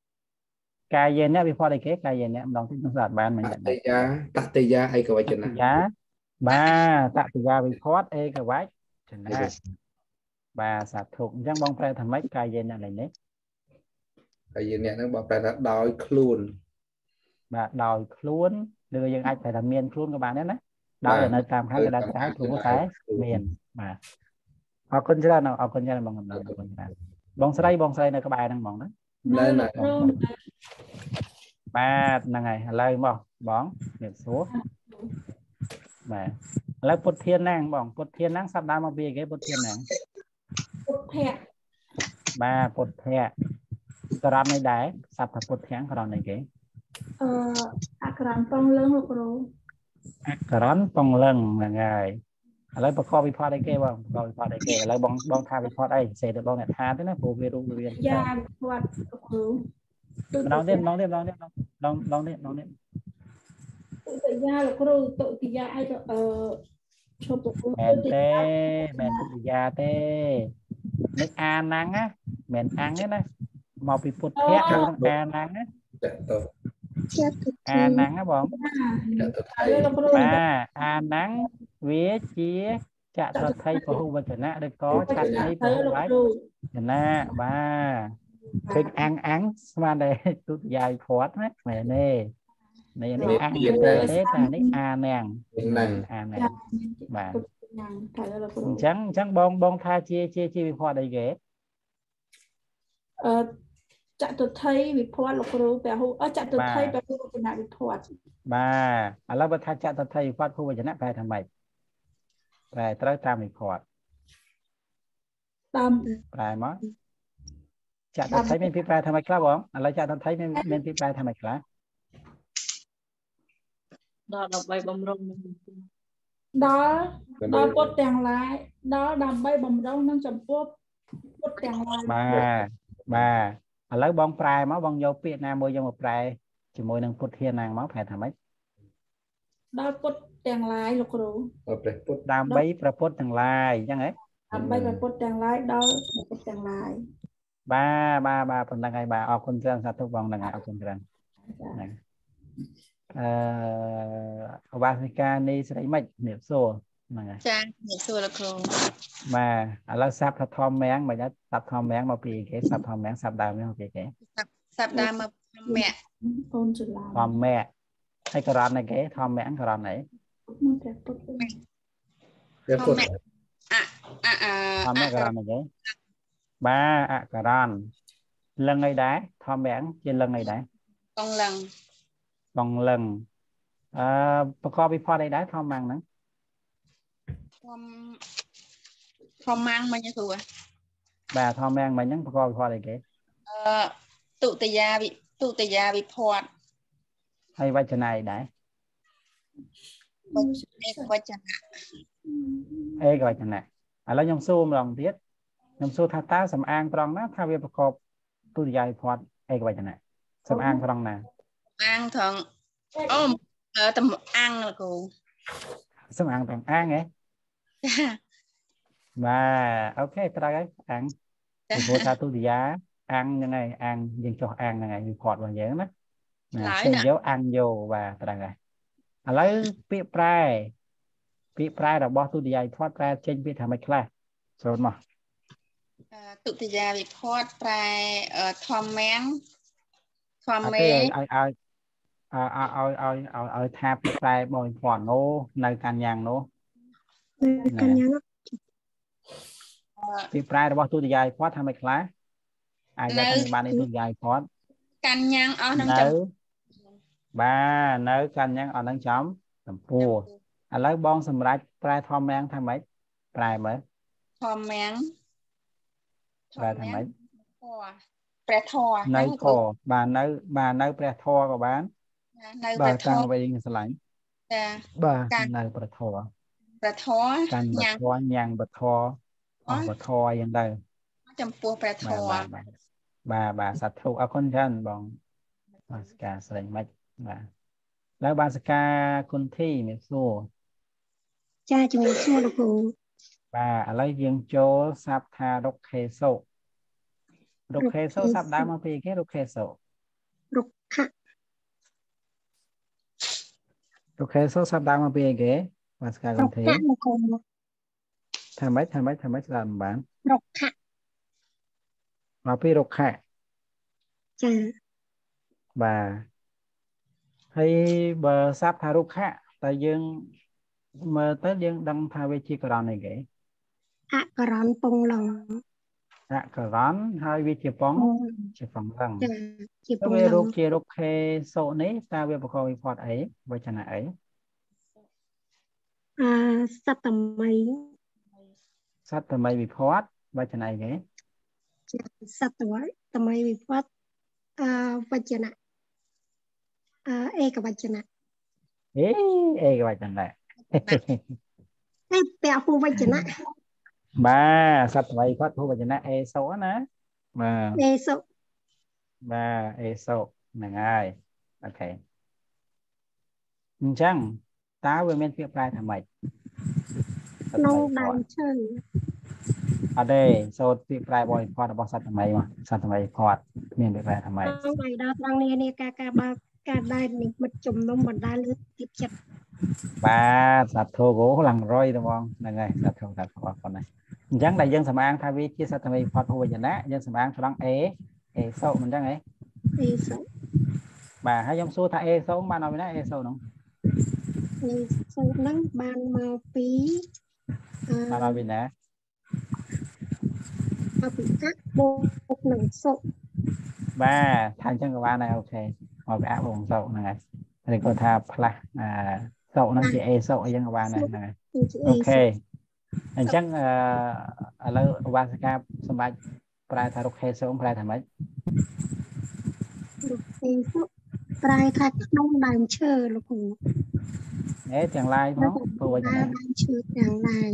Speaker 2: កាយយេអ្នកវិផតអីគេកាយយេអ្នកម្ដងទៀតនឹងស្ដាប់បានមិន
Speaker 4: ត
Speaker 2: ដែរ
Speaker 4: តិយាតតិយាឯកវចនៈ
Speaker 2: យាបាទតតិយាវិភ័តអេកវចនៈបាទសាធុអញ្ចឹងបងប្រែថាម៉េចកាយយេអ្នកនេះនេះ
Speaker 4: ហើយយើងអ្នកហ្នឹងបើប្រែថាដោយខ្លួន
Speaker 2: បាទដោយខ្លួនឬក៏យើងអាចប្រែថាមានខ្លួនក៏បានដែរណាដោយនៅតាមខាងកណ្ដាលក្រៅព្រោះតែមានបាទអរគុណច្រើនអរគុណច្រើនបងកំណត់អរគុណច្រើនបងស្រីបងស្រីនៅក្បែរហ្នឹងបងណា
Speaker 4: នៅណា
Speaker 2: បាទហ្នឹងហើយឥឡូវមកបងជំរាបសួរបាទឥឡូវពុទ្ធធានណាងបងពុទ្ធធានណាងសាប់ដើមមកពីអីគេពុទ្ធធានណាង
Speaker 5: ពុទ្ធៈ
Speaker 2: បាទពុទ្ធៈក្រណនេះដែរសព្ទពុទ្ធៈក្រណនេះគេ
Speaker 5: អឺអក្សរប៉ងលឹងលោកគ្រូ
Speaker 2: អក្សរនពងលឹងហ្នឹងហើយឥឡូវប្រកបវិផតអីគេបងប្រកបវិផតអីគេឥឡូវបងបងថាវិផតអីសេទៅបងអ្នកថាទៅណាព្រោះវារូបវា
Speaker 5: យ៉ាគាត់លោកគ្រូ
Speaker 2: ម្ដងទៀតម្ដងទៀតម្ដងទៀតម្ដងម្ដងទៀតម្ដងទៀត
Speaker 5: ទុតិយាលោកគ្រូទុតិយាអីទៅអឺឈប់លោកគ្រូ
Speaker 2: មែនទេមែនទុតិយាទេនេះអាណាំងណាមែនអាំងទេណាមកពីពុទ្ធៈដូចនឹងអាណាំងណា
Speaker 4: ចតុ
Speaker 3: ជាទុ
Speaker 2: អាណាំងណាបង
Speaker 4: ចតុ
Speaker 5: ហើយលោកគ្រូ
Speaker 2: បាទអាណាំងវាជាចតុថៃពហុវចនៈឬក៏ឆាត់នៃព
Speaker 5: ទៅ
Speaker 2: ហុ
Speaker 5: លោក
Speaker 2: វ
Speaker 5: គ្រូ
Speaker 2: ចនៈបាទឃើញអាំងអាំងស្មានតែទុតិយាវិភ័តណាមែនទេនេះនេះអាំងទេតែនេះអាណាំង
Speaker 4: ហ្នឹង
Speaker 2: អាណាំងបាទ
Speaker 5: ញ៉ាំទៅលោកគ្រូ
Speaker 2: អញ្ចឹងអញ្ចឹងបងបងថាជាជាជាវិភ័តអីគេ
Speaker 5: អឺ ចតុថ័យវិភ័តលោកគ្រូពហុអចតុថ័យពហុវចនៈវិភ័ត
Speaker 2: បាទឥឡូវបើថាចតុថៃវិភ័តភុវចនៈប្រែថាម៉េចប្រែត្រូវតាមវិភ័ត
Speaker 5: តាម
Speaker 2: ប្រែមកចតុថៃមានពីប្រែថាម៉េចខ្លះបងឥឡូវចតុថៃមានមានពីប្រែថាម៉េចខ្លះ
Speaker 7: ដល់ដើម្បីបំរុងនឹងចំពោះ
Speaker 5: ដល់ដល់ពុទ្ធទាំងឡាយដល់ដើម្បីបំរុងនឹងចំពោះពុទ្ធទាំងឡាយ
Speaker 2: បាទបាទ ឥឡូវបងប្រែមកបងយកពាក្យណាមួយយកមកប្រែជាមួយនឹងពុទ្ធធានណាងមកប្រែថាម៉េច
Speaker 5: ដល់ពុទ្ធទាំងឡាយលោកគ្រូ
Speaker 4: ព្រះពុទ្ធ
Speaker 2: ដើម្បីប្រពុតទាំងឡាយអញ្ចឹងហ៎
Speaker 5: ដើម្បីព្រះពុទ្ធទាំងឡាយដល់ព្រះពុទ្ធទាំងឡាយ
Speaker 2: បាទបាទបាទប៉ុណ្្នឹងហើយបាទអរគុណច្រើនសាធុបងហ្នឹងហើយអរគុណច្រើន
Speaker 5: ចា៎
Speaker 2: ហ្នឹងអឺអវាសិកានេះស្រីម៉េចនេះសួរ ហ្នឹងហើយ
Speaker 6: ចាអ្នកសួរលោកគ្រូ
Speaker 2: បាទឥឡូវសាប់ថាធម្មមាំងមិនដែរសាប់ធម្មមាំងមកពីគេសាប់ធម្មមាំងសាប់ដើមនេះមកពីគេ
Speaker 6: សប្តាហ៍មកមគ្គ
Speaker 5: អូនចលា
Speaker 2: ធម្មមាំងហើយករានឯគេធម្មមាំងករានអី
Speaker 5: មកព្រះពុទ្ធ
Speaker 4: ព្រះពុទ្ធ
Speaker 6: អអអ
Speaker 2: ធម្មមាំងករានឯគេបាទអករានលឹងអីដែរធម្មមាំងជាលឹងអីដែរ
Speaker 6: កងលឹង
Speaker 2: បងលឹងអឺប្រកបវិផតអីដែរធម្មមាំងហ្នឹង
Speaker 6: ធំធំម៉ាំងមិញគ្រូអ
Speaker 2: បាទធម្មមាំងមិញហ្នឹងប្រកបវិផតអីគេឺ
Speaker 6: ទុតិយាវិទុតិយាវិភ័ត
Speaker 2: ហើយវចនៈអីដែរ
Speaker 6: ឯកវចនៈ
Speaker 2: អេកវចនៈឥឡូវខ្ញុំសួរម្ដងទៀតខ្ញុំសួរថាតើសំអាងត្រង់ណាថាវាប្រកបទុតិយវិផតអេកវចនៈសំអាងត្រង់ណា
Speaker 6: អាងត្រង់អូអឺតំអាងលោកគ្រូ
Speaker 2: សំអាងត្រង់អាងហ៎
Speaker 6: ចា
Speaker 2: បាទអូខេត្រូវហើយអាំងពីព្រោះថាទុតិយាអាំងហ្នឹងហើយអាំងយើងចោះអាំងហ្នឹងហើយវាគាត់របស់យើងណាណាចេញយកអាំងយកបាទត្រូវហើយឥឡូវពាក្យប្រែពាក្យប្រែរបស់ទុតិយាវិភ័តប្រែចេញពាក្យថាម៉េចខ្លះចូលមក
Speaker 6: ទុតិយាវិភ័តប្រែធម្មមាំងធម្មមេ
Speaker 2: ឲ្យឲ្យឲ្យឲ្យឲ្យឲ្យថាពាក្យប្រែបងភ័ណ្ឌនោះនៅកាន់យ៉ាងនោះ
Speaker 3: កញ្ញា
Speaker 2: ពាក្យប្រែរបស់ទុតិយាវិផតថាម៉េចខ្លះអាចយកថាបាននេះទុតិយាវិផត
Speaker 6: កញ្ញាំងអស់នឹង
Speaker 2: នៅ
Speaker 6: ចំ
Speaker 2: បាទនៅកញ្ញាំងអត់នឹងចំចំពោះឥឡូវបងសម្រាប់ប្រែធម្មមាំងថាម៉េចប្រែមើល
Speaker 6: ធម្មមាំង
Speaker 2: ប្រែថាម៉េច
Speaker 6: ធម៌ព្រះធម៌
Speaker 2: នៅ
Speaker 6: ហ្នឹង
Speaker 2: ធម៌បាទនៅបាទនៅព្រះធម៌ក៏បាន
Speaker 6: នៅព
Speaker 2: បា
Speaker 6: រ
Speaker 2: ទ
Speaker 6: ធ
Speaker 2: តាំង
Speaker 6: ម៌
Speaker 2: អ្វីយើងស្រឡាញ់
Speaker 6: ចា
Speaker 2: បាទ
Speaker 6: កាន់
Speaker 2: នៅព្រះធម៌
Speaker 6: ព្រះធម៌
Speaker 2: កាន់ព្រះធម៌ញ៉ាំងព្រះធម៌អស់ព្រះធម៌យ៉ាងដែរ
Speaker 6: ចំពោះព្រះធម៌
Speaker 2: បាទបាទសាធុអរគុណច្រើនបងបាសិកាស្រីម៉េចបាទឡើយបាសិកាគុណធីមានសួរ
Speaker 3: ចាជំរាបសួរលោកគ្រូ
Speaker 2: បាទឥឡូវយើងចូលសាប់ថារុក្ខេសុរុក្ខេសុសាប់ដើមមកពីគេរុក្ខេសុ
Speaker 3: រុក្ខ
Speaker 2: រុក្ខេសុសាប់ដើមមកពីគេ បាទសកាគុ
Speaker 3: រុ
Speaker 2: ណ
Speaker 3: ក្ធីខៈលោកគ្រូ
Speaker 2: ថាម៉េចថាម៉េចថាម៉េចស្ដាប់មិនបាន
Speaker 3: រុក្ខៈ
Speaker 2: មកពីរុក្ខៈ
Speaker 3: ចា
Speaker 2: បាទហើយបើស័ព្ទថារុក្ខៈតែយើងមើលទៅយើងដឹងថាវាជាករណីគេ
Speaker 3: អករណពងឡង
Speaker 2: អករណហើយវាជាប៉ុងជាប៉ុងរឹង
Speaker 3: ចាជាព
Speaker 2: ទៅ
Speaker 3: ង
Speaker 2: វា
Speaker 3: ឡ
Speaker 2: រុ
Speaker 3: ង
Speaker 2: កជារុក្ខេសុនេះតើវាប្រកបវិផតអីវចនៈអី
Speaker 3: អាសត្តមី
Speaker 2: សត្វតមីវិផតវចនៈអីគេ
Speaker 3: សត្វថ្មីវិវត្តអឺវចនៈអឺឯកវចនៈ
Speaker 2: អេអេក្បាច់ហ្នឹងដែរ
Speaker 3: ឯពៈភូវចនៈ
Speaker 2: បាទសត្វថ្មីគាត់ភូវចនៈអេសូណាបាទ
Speaker 3: ឯសុ
Speaker 2: បាទអេសូហ្នឹងហើយអូខេអញ្ចឹង តើវាមានពាក្យប្រែថាម៉េចសត្វ
Speaker 3: ក្នុង
Speaker 2: ថ្មី
Speaker 3: ដើ
Speaker 2: គាត់
Speaker 3: មឈើ
Speaker 2: អត់ទេសូត្រពាក្យប្រែបរិផតរបស់សត្វថ្មីមកសត្វថ្មីផតមានពាក្យប្រែថាម៉េច
Speaker 3: ក្នុងដៃដល់ត្រង់នេះនេះការការបើកការដែលនិមិត្តជំនុំបណ្ដាលលើទៀតចិត្ត
Speaker 2: បាទសត្វធោគោឡើងរយទៅហ្មងហ្នឹងហើយសត្វធោសត្វរបស់ប៉ុណ្ណេះអញ្ចឹងដែលយើងសម្អាងថាវាជាសត្វថ្មីផតភូវចនៈយើងសម្អាងត្រង់អេអេសូមិនអញ្ចឹងហ៎
Speaker 3: ឯសុ
Speaker 2: បាទហើយខ្ញុំសួរថាអេសូបានឲ្យពីណាអេសូហ្នឹង
Speaker 3: ឯសុហ្នឹងបានមកពីអឺ
Speaker 2: បានឲ្យពីណា
Speaker 3: មកពីកាក់បូកនឹងសុ
Speaker 2: បាទថាអញ្ចឹងក៏បានដែរអូខេមកពីអាបងសូហ្នឹងហើយឬក៏ថាផ្លាស់អាសូហ្នឹងជាអេសូអីចឹងក៏បានដែរហ្នឹងហើយ
Speaker 3: គឺជា
Speaker 2: អូ
Speaker 3: ឯ
Speaker 2: ខេ
Speaker 3: សុ
Speaker 2: អញ្ចឹងអឺឥឡូវឧបាសិកាសម្រាប់ប្រែថារុក្ខេសូមប្រែថាម៉េច
Speaker 3: ឯសុប្រែថាក្នុងដើមឈើលោកគ្រូ
Speaker 2: អេទាំងឡាយផងព្រោះ
Speaker 3: ដើ
Speaker 2: យ៉ាងណា
Speaker 3: មដើមឈើទាំងឡាយ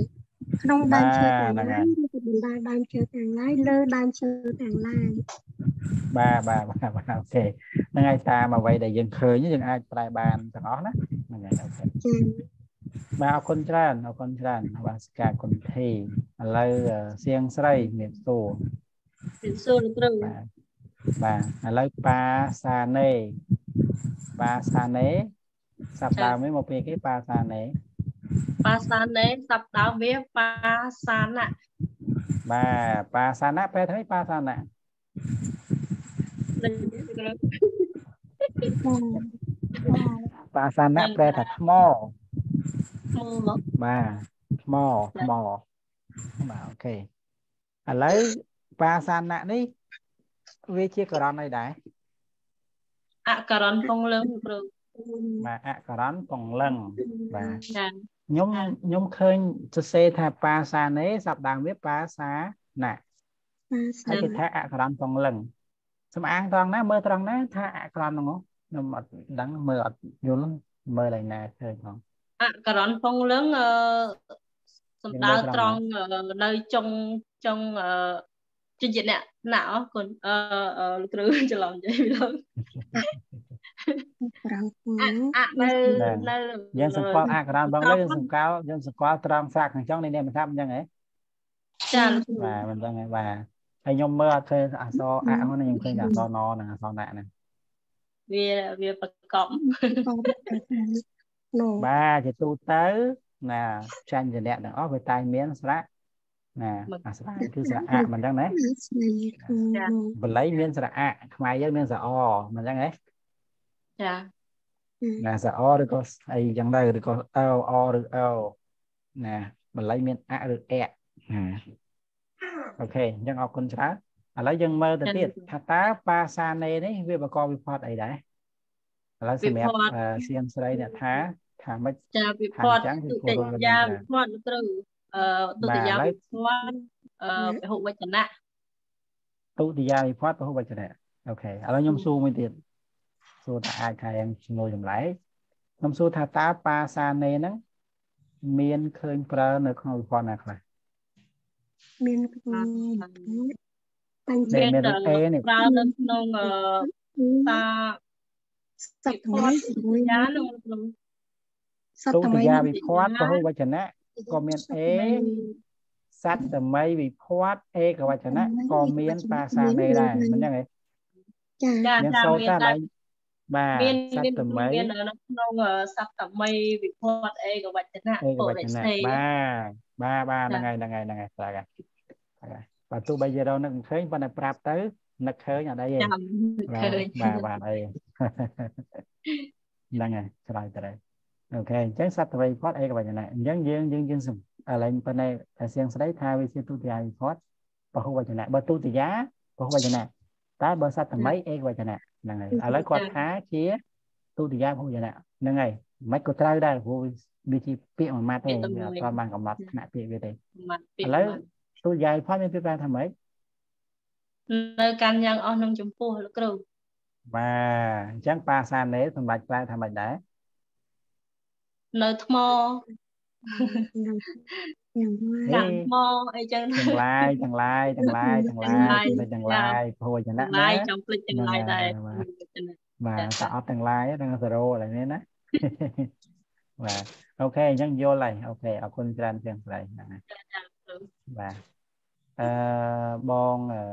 Speaker 3: ក្នុងដើមឈើទាំងឡាយឬក៏បណ្ដាដើមឈើទាំងឡាយលើដើមឈើទាំងឡាយ
Speaker 2: បាទបាទបាទបាទអូខេហ្នឹងហើយតាមអ្វីដែលយើងឃើញយើងអាចប្រែបានទាំងអស់ណាហ្នឹងហើយអូខេ
Speaker 3: ចា៎
Speaker 2: បាទអរគុណច្រើនអរគុណច្រើនបាទសកាគុណធីឥឡូវអឺសៀងស្រីមានសួរ
Speaker 7: ពីសួរលោកគ្រូ
Speaker 2: បាទបាទឥឡូវប៉ាសាណេប៉ាសាណេ សាប់ដើមនេះមកពីគេប៉ាសាណេ
Speaker 7: ប៉ាសាណេសັບដើមវាប៉ាសាណៈ
Speaker 2: បាទប៉ាសាណៈប្រែថាម៉េចប៉ាសាណៈ
Speaker 7: ដូចលោកគ្រូ
Speaker 2: ប៉ាសាណៈប្រែថាថ្ម
Speaker 7: មក
Speaker 2: បាទថ្មថ្មបាទអូខេឥឡូវប៉ាសាណៈនេះវាជាករណីដែរ
Speaker 7: អករណពងលើលោកគ្រូ
Speaker 2: បាទអករណពងលឹងបាទ
Speaker 7: ចា
Speaker 2: ខ្ញុំខ្ញុំឃើញសរសេរថាប៉ាសាណេសប្តាហ៍វាប៉ាសាណៈ
Speaker 3: បា
Speaker 2: ហើយគេថាអករណពងលឹងសំអាងត្រង់ណាមើលត្រង់ណាថាអករណហ្នឹងហ៎ខ្ញុំអត់ដឹងមើលអត់យល់មើលឡើងណាឃើញផង
Speaker 7: អករណពងលើអឺសំដៅត្រង់អឺនៅចុងចុងអឺជញ្ជាក់អ្នកណាអរគុណអឺអឺលោកគ្រូច្រឡំនិយាយពីលោក
Speaker 3: ប្រង
Speaker 7: អអនៅនៅ
Speaker 2: យើងសង្កល់អករណពងលឹងយើងសង្កល់យើងសង្កល់ត្រង់ស្រាក់ខាងចុងនេះនេះមិនថាអញ្ចឹងហ៎
Speaker 7: ចាលោកគ្រូ
Speaker 2: បាទមិនដឹងទេបាទហើយខ្ញុំមើលអត់ឃើញអក្សរអហ្នឹងខ្ញុំឃើញតែអក្សរណនិងអក្សរណាហ្នឹង
Speaker 7: វាវាប្រកប
Speaker 3: នោះ
Speaker 2: បាទជាទូទៅណាចាញ់ចនៈទាំងអស់វាតែងមានស្រៈណាអាស្រ័យគឺស្រៈអមិនដឹងណា
Speaker 3: ស្នេហ៍គឺ
Speaker 2: បល័យមានស្រៈអខ្មែរយើងមានស្រៈអមិនដឹងទេ
Speaker 7: ចា
Speaker 2: ណាស្រៈអឬក៏អីចឹងទៅឬក៏អអឬអណាបល័យមានអឬអណាអូខេអញ្ចឹងអរគុណច្រើនឥឡូវយើងមើលទៅទៀតថាតើបាសានេនេះវាបកវិផតអីដែរឥឡូវសម្រាប់អឺសៀងស្រីអ្នកថាថាម៉េច
Speaker 7: ចាវិផត
Speaker 2: អញ្ចឹងគឺ
Speaker 7: ទុ
Speaker 2: គោរ
Speaker 7: តិ
Speaker 2: ពរបស់
Speaker 7: យា
Speaker 2: យើង
Speaker 7: វិផតលោកគ្រូអឺទុតិយា
Speaker 2: បាទឥឡូវ
Speaker 7: វិផតអឺពហុវចនៈ
Speaker 2: ទុតិយាវិផតពហុវចនៈអូខេឥឡូវខ្ញុំសួរមួយទៀត សួរថាអាចថាយ៉ាងឈ្មោះចម្លែកខ្ញុំសួរថាតើបាសានេហ្នឹងមានឃើញប្រើនៅក្នុងវិផតណាខ្លះ
Speaker 3: មានបញ្នេះជា
Speaker 2: មានរូប A នេះ
Speaker 7: ប្រើនៅក្នុងអឺតា
Speaker 3: សត្វថ្មីមួយ
Speaker 7: យានោះលោកគ្រូ
Speaker 3: សត្វ
Speaker 2: ទុ
Speaker 3: ថ្តិមី
Speaker 2: យាវិផតពហុវចនៈក៏មាន A សត្វសម័យវិផតអេកវចនៈក៏មានបាសានេដែរមិនចឹងទេ
Speaker 3: ចា
Speaker 7: ចា
Speaker 2: មាន
Speaker 7: ចា
Speaker 2: សូ
Speaker 7: មាន
Speaker 2: ត្រតែ
Speaker 7: តែ
Speaker 2: ឡើយ បាទ
Speaker 7: មាន
Speaker 2: ស
Speaker 7: មាន
Speaker 2: ត្វសម័យ
Speaker 7: មាននៅក្នុងអឺសព្តមីវិផតអេកវចនៈ
Speaker 2: អេក
Speaker 7: ពុ
Speaker 2: វ
Speaker 7: រិ
Speaker 2: ចនៈ
Speaker 7: សេ
Speaker 2: បាទបាទបាទ
Speaker 7: ចា
Speaker 2: ហ្នឹងហើយហ្នឹងហើយហ្នឹងហើយស្រាកហើយស្រាកហើយបើទោះបីជារកនឹកមិនឃើញប៉ុន្តែប្រាប់ទៅនឹកឃើញអត់អីទេ
Speaker 7: ចាំ
Speaker 2: បា
Speaker 7: ឃើ
Speaker 2: ទ
Speaker 7: ញ
Speaker 2: បាទបាទអីហ្នឹងហើយឆ្លើយទៅហើយអូខេអញ្ចឹងសត្វវិផតអេកវចនៈអញ្ចឹងយើងយើងយើងសំឥឡូវប៉ុន្តែតែសៀងស្ដីថាវាជាទុតិយាវិផតពហុវចនៈបើទុតិយាពហុវចនៈតែបើសត្វថ្មីអេកវចនៈ ហ្នឹងហើយឥឡូវគាត់ថាជាទុតិយាពហុវចនៈហ្នឹងហើយមិនក៏ត្រូវដែរព្រោះវាជាពាក្យមួយម៉ាត់ទេវាអត់ទាន់បានកំណត់ថ្នាក់ពាក្យវាទេ
Speaker 7: មកពី
Speaker 2: ឥឡូវទុតិយាវិផតមានពាក្យប្រែថាម៉េច
Speaker 7: នៅកាន់យ៉ាងអស់នឹងចំពោះលោកគ្រូ
Speaker 2: បាទអញ្ចឹងប៉ាសានេសម្រាប់ប្រែថាម៉េចដែរ
Speaker 7: នៅថ្ម
Speaker 3: យ៉ាងម៉េច
Speaker 7: ដាក់ថ្មអីចឹង
Speaker 2: ទាំងឡាយទាំងឡាយទាំងឡាយទាំងឡាយទាំងទាំងឡាយព្រោះចណៈ
Speaker 7: ឡា
Speaker 2: ណា
Speaker 7: យចំភ្លេចទាំងឡាយដែរ
Speaker 2: បាទតែអត់ទាំងឡាយហ្នឹង0ឡើយនេះណាបាទអូខេអញ្ចឹងយល់ហើយអូខេអរគុណច្រើនជាងស្រីហ្នឹងហើយបាទអឺបងអឺ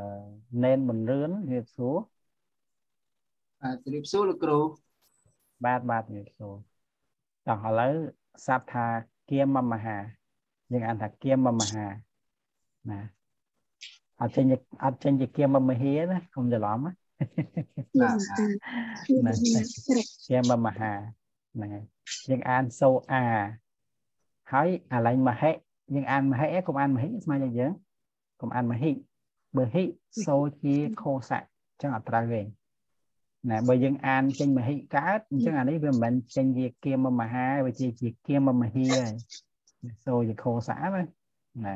Speaker 2: ណេនបនរឿនរៀបសួរ
Speaker 1: បាទជម្រាបសួរលោកគ្រូ
Speaker 2: បាទបាទរៀបសួរតោះឥឡូវសັບថាគៀមមហា យើងអានថាគៀមមហាណាអត់ចេញអត់ចេញជាគៀមមហាណាកុំច្រឡំណា
Speaker 3: បាទបាទស្រុក
Speaker 2: ជាមមហាហ្នឹងហើយយើងអានសូអាហើយអាឡែងមហិយើងអានមហិឯងកុំអានមហិស្មើនឹងយើងកុំអានមហិបើហិសូជាខោសៈអញ្ចឹងអត់ត្រូវទេណាបើយើងអានចេញមហិកើតអញ្ចឹងអានេះវាមិនមែនចេញជាគៀមមហាវាជាជាគៀមមហិហើយ សូជាខោសៈណាណា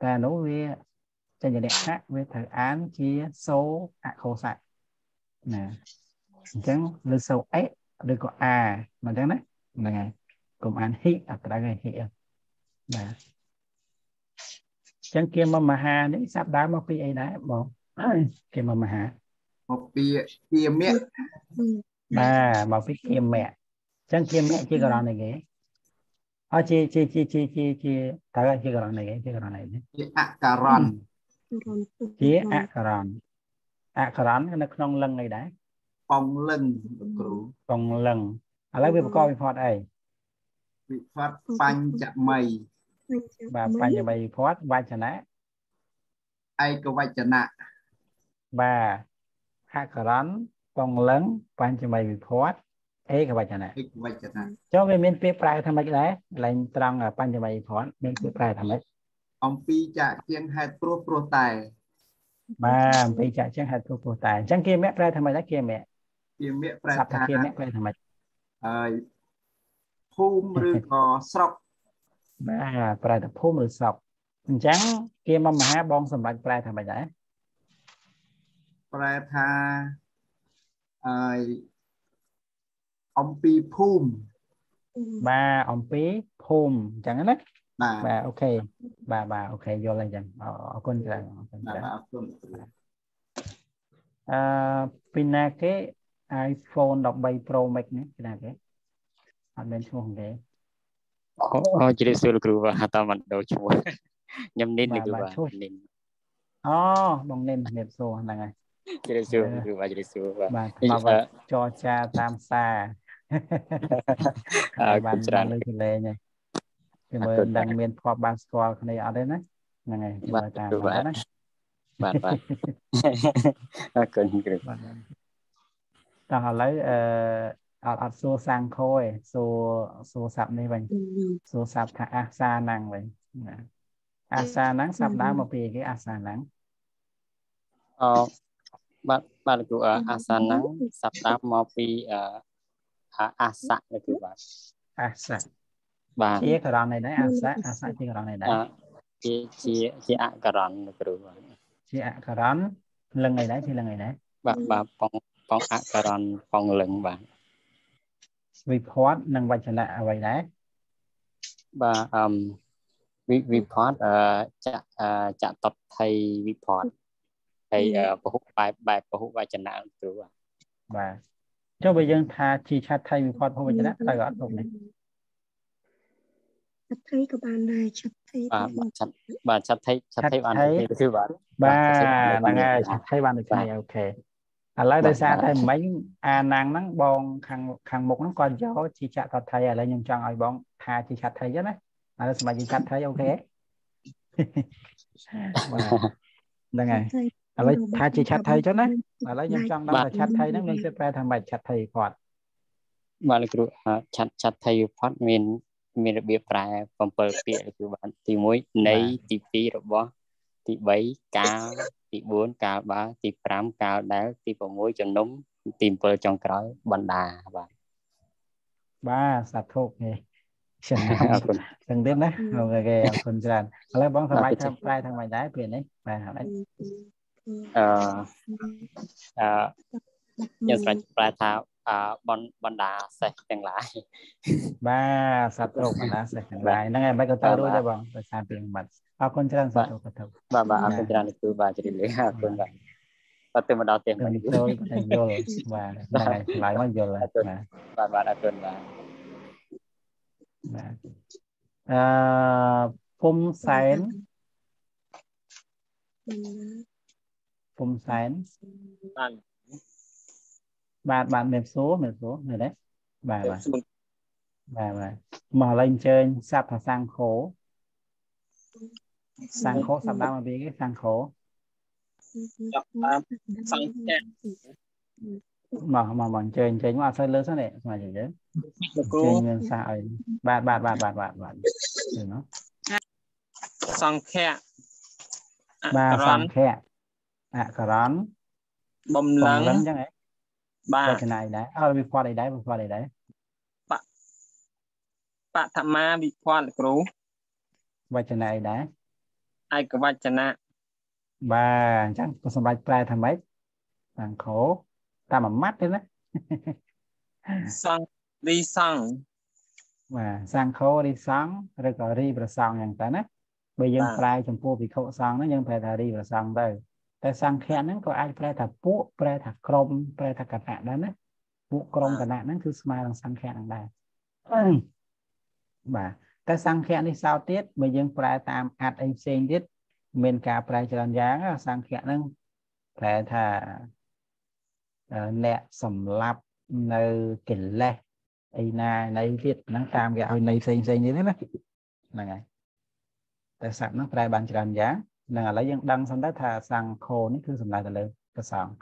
Speaker 2: តែអានោះវាចេញជាលក្ខណៈវាត្រូវអានជាសូអខោសៈណាអញ្ចឹងលើសូអេឬក៏អាមិនអញ្ចឹងណាហ្នឹងហើយកុំអានហិអត់ត្រូវទេហិបាទអញ្ចឹងគៀមមហានេះសាប់ដើមមកពីអីដែរបងគៀមមហា
Speaker 1: មកពីជាមៈ
Speaker 2: បាទមកពីគៀមៈអញ្ចឹងគៀមៈជាករណីគេ អត់ជាជាជាជាជាជាត្រូវជាករណីគេជាករណីនេះ
Speaker 1: ជាអការ៉ន
Speaker 2: ជាអករណអករណនៅក្នុងលឹងអីដែរ
Speaker 1: ប៉ងលឹងលោកគ្រូ
Speaker 2: កងលឹងឥឡូវវាប្រកបវិផតអី
Speaker 1: វិផតបញ្ចមី
Speaker 2: បាទបញ្ញវវិផតវចនៈ
Speaker 1: ឯកវចនៈ
Speaker 2: បាទអករណកងលឹងបញ្ញវវិផត ឯកវចនៈ
Speaker 1: ឯកវចនៈ
Speaker 2: ចុះវាមានពាក្យប្រែថាម៉េចដែរកន្លែងត្រង់បញ្ញវវិផតមានពាក្យប្រែថាម៉េច
Speaker 1: អំពីចាក់ជាងហេតុព្រោះព្រោះតែ
Speaker 2: បាទអំពីចាក់ជាងហេតុព្រោះព្រោះតែអញ្ចឹងគៀមៈប្រែថាម៉េចដែរគៀមៈ
Speaker 1: ជាមៈប្រែ
Speaker 2: សព្ទ
Speaker 1: ថា
Speaker 2: គៀមៈប្រែថាម៉េច
Speaker 1: ហើយភូមិឬក៏ស្រុក
Speaker 2: បាទប្រែថាភូមិឬស្រុកអញ្ចឹងគៀមមហាបងសម្រាប់ប្រែថាម៉េចដែរ
Speaker 1: ប្រែថាហើយ អំពីភូមិ
Speaker 2: បាទអំពីភូមិអញ្ចឹងណា
Speaker 1: បាទ
Speaker 2: បាទអូខេបាទបាទអូខេយល់ហើយអញ្ចឹងអរគុណច្រើនអរគុណ
Speaker 1: បាទ
Speaker 2: ច្រើន
Speaker 1: អរគុណគ្រូ
Speaker 2: អឺពីណាគេ iPhone 13 Pro Max នេះពីណាគេអត់មានឈ្មោះគេ
Speaker 8: អូជម្រាបសួរលោកគ្រូបាទតាមមិនដូរឈ្មោះខ្ញុំនិនលោកគ្រូបាទនិន
Speaker 2: អូបងនិនជំរាបសួរហ្នឹងហើយ
Speaker 8: ជម្រាបសួរលោកគ្រូបាទជម្រាបសួរបាទ
Speaker 2: បាទ
Speaker 8: នេះ
Speaker 2: មក
Speaker 8: អឺ
Speaker 2: ចរចាតាមសារ
Speaker 8: អរគុណ
Speaker 2: បាន
Speaker 8: ច្រើន
Speaker 2: លើកលែងហើយគឺមើ
Speaker 8: អរ
Speaker 2: ល
Speaker 8: គុណ
Speaker 2: ដឹងមានធ្លាប់បានស្គាល់គ្នាអត់ទេណាហ្នឹងហើយគឺ
Speaker 8: បាទ
Speaker 2: មើលតាម
Speaker 8: គ្រូបាទ
Speaker 2: ហ្នឹងណា
Speaker 8: បាទបាទអរគុណគ្រូ
Speaker 2: បាទតោះឥឡូវអឺអត់អត់សួរសាំងខឯងសួរសួរស័ព្ទនេះវិញសួរស័ព្ទថាអាសាណាំងវិញណាអាសាណាំងស័ព្ទដើមមកពីអីគេអាសាណាំង
Speaker 8: អបាទបាទលោកគ្រូអអាសានហ្នឹងសប្តាហ៍មកពីអ អាអាសៈលោកគ្រូបាទ
Speaker 2: អាសា
Speaker 8: បាទ
Speaker 2: ជាករណីដែរអាសាអាសាជាករណីដែរ
Speaker 8: អជាជាជាអករណលោកគ្រូបាទ
Speaker 2: ជាអករណលឹងអីដែរជាលឹងអីដែរ
Speaker 8: បាទបាទបងបងអករណបងលឹងបាទ
Speaker 2: វិភ័តនិងវចនៈអ្វីដែរ
Speaker 8: បាទអឹមវិវិផតអឺចៈអឺចតតថៃវិផតហើយអឺពហុបែបបែបពហុវចនៈលោកគ្រូបាទ
Speaker 2: បាទ ចុះបើយើងថាជាឆាត់ថៃវិភ័តភពវចនៈត្រូវអត់លោកនេះ
Speaker 3: ឆាត់ថៃក៏បានដែរឆាត់ថៃ
Speaker 8: បាទបាទឆាត់បាទឆាត់ថៃឆាត់ថៃបានទេលោកគ្រូបាទ
Speaker 2: បាទ
Speaker 8: ឆាត់ថៃ
Speaker 2: ហ្នឹងហើយឆាត់ថៃបានដូចគ្នាអូខេឥឡូវដោយសារតែមិញអាណាំងហ្នឹងបងខាងខាងមុខហ្នឹងគាត់យកជាចក្រថៃឥឡូវខ្ញុំចង់ឲ្យបងថាជាឆដ្ឋីចឹងណាឥឡូវសម្រាប់ជាឆដ្ឋី okay បាទហ្នឹងហើយ ឥឡូវថាជាឆដ្ឋីចឹងណាឥឡូវខ្ញុំចង់ដឹងថាឆដ្ឋីហ្នឹងមានគេប្រែថាម៉េចឆដ្ឋីគាត់
Speaker 8: បាទលោកគ្រូអឺឆដ្ឋឆដ្ឋីវិភត្តិមានមានរបៀបប្រែ7ពាក្យលោកគ្រូបាទទី1នៃទី2របស់ទី3កាលទី4កាលបើទី5កាលដែលទី6ជំនុំទី7ចុងក្រោយបណ្ដាបាទ
Speaker 2: បាទសាធុនេះចឹង
Speaker 8: អរគុណ
Speaker 2: ចឹងទៀតណាអូខេអរគុណច្រើនឥឡូវបងសម្រាប់ថាប្រែថាម៉េចដែរពេលនេះប្រែថាម៉េច
Speaker 8: អឺ អឺយើងស្រេចប្រែថាអឺបណ្បណ្ដាសេះទាំងឡាយ
Speaker 2: បាទសត្វលោកបណ្ដាសេះទាំងឡាយហ្នឹងហើយមិនក៏ទៅរួចទេបងដោយសារពីបាត់អរគុណច្រើនសត្វលោកក៏ទៅ
Speaker 8: បាទបាទអរគុណច្រើនលោកគ្រូបាទជ្រាបលាអរគុណបាទបាទទៅមកដល់ផ្ទះ
Speaker 2: ទៅ
Speaker 8: វិញ
Speaker 2: ចូលទៅយល់បាទហ្នឹងហើយឆ្លើយមកយល់ហើយបាទ
Speaker 8: បាទបាទអរគុណបាទ
Speaker 2: បាទអឺភូមិសែន ភូមិសែន
Speaker 8: បាទ
Speaker 2: បាទបាទមានសួរមានសួរនៅដែរបាទបាទបាទបាទមកឥឡូវអញ្ជើញសັບថាសង្ឃោសង្ឃោសັບដើមមកពីគេសង្ឃោ
Speaker 3: សង្ឃៈ
Speaker 2: មកមកមកអញ្ជើញអញ្ជើញមកអត់សូវលើសិនទេស្មារតីយើង
Speaker 9: លោក
Speaker 2: អ
Speaker 9: គ្រូ
Speaker 2: ញ្ជើញមានសាសអីបាទបាទបាទបាទបាទបាទយល់ណោះ
Speaker 9: សង្ឃៈអ
Speaker 2: បាទ
Speaker 9: ក្ស
Speaker 2: ស
Speaker 9: រ
Speaker 2: ង្ឃៈ អក្សរន
Speaker 9: បំ
Speaker 2: បំ
Speaker 9: លឹង
Speaker 2: លឹងអញ្ចឹងហ៎
Speaker 9: បា
Speaker 2: វ
Speaker 9: ទ
Speaker 2: ចនៈអីដែរអត់វិផាត់អីដែរវិផាត់អីដែរប
Speaker 9: ឋមាវិភ័តលោកគ្រូ
Speaker 2: វចនៈអីដែរ
Speaker 9: ឯកវចនៈ
Speaker 2: បាទអញ្ចឹងក៏សម្រាប់ប្រែថាម៉េចសង្ឃោតាមមួយម៉ាត់ទេណា
Speaker 9: សង្ឃរីសង្ឃ
Speaker 2: បាទសង្ឃោរីសង្ឃឬក៏រីប្រសង្ឃយ៉ាងទៅណាបើយើង
Speaker 9: បាទ
Speaker 2: ប្រែចំពោះភិក្ខុសង្ឃហ្នឹងយើងប្រែថារីប្រសង្ឃទៅ តែសង្ឃៈហ្នឹងក៏អាចប្រែថាពួកប្រែថាក្រុមប្រែថាគណៈដែរណាពួកក្រុមគណៈហ្នឹងគឺស្មើនឹងសង្ឃៈហ្នឹងដែរបាទតែសង្ឃៈនេះសោតទៀតបើយើងប្រែតាមអត្ថអីផ្សេងទៀតមានការប្រែច្រើនយ៉ាងណាសង្ឃៈហ្នឹងប្រែថាអឺអ្នកសម្លាប់នៅកិលេសអីណានៃទៀតហ្នឹងតាមគេឲ្យនៃផ្សេងផ្សេងទៀតណាហ្នឹងហើយតែស័ព្ទហ្នឹងប្រែបានច្រើនយ៉ាងហ្នឹងឥឡូវយើងដឹងសិនទៅថាសង្ឃោនេះគឺសំដៅទៅលើព្រះសង្ឃ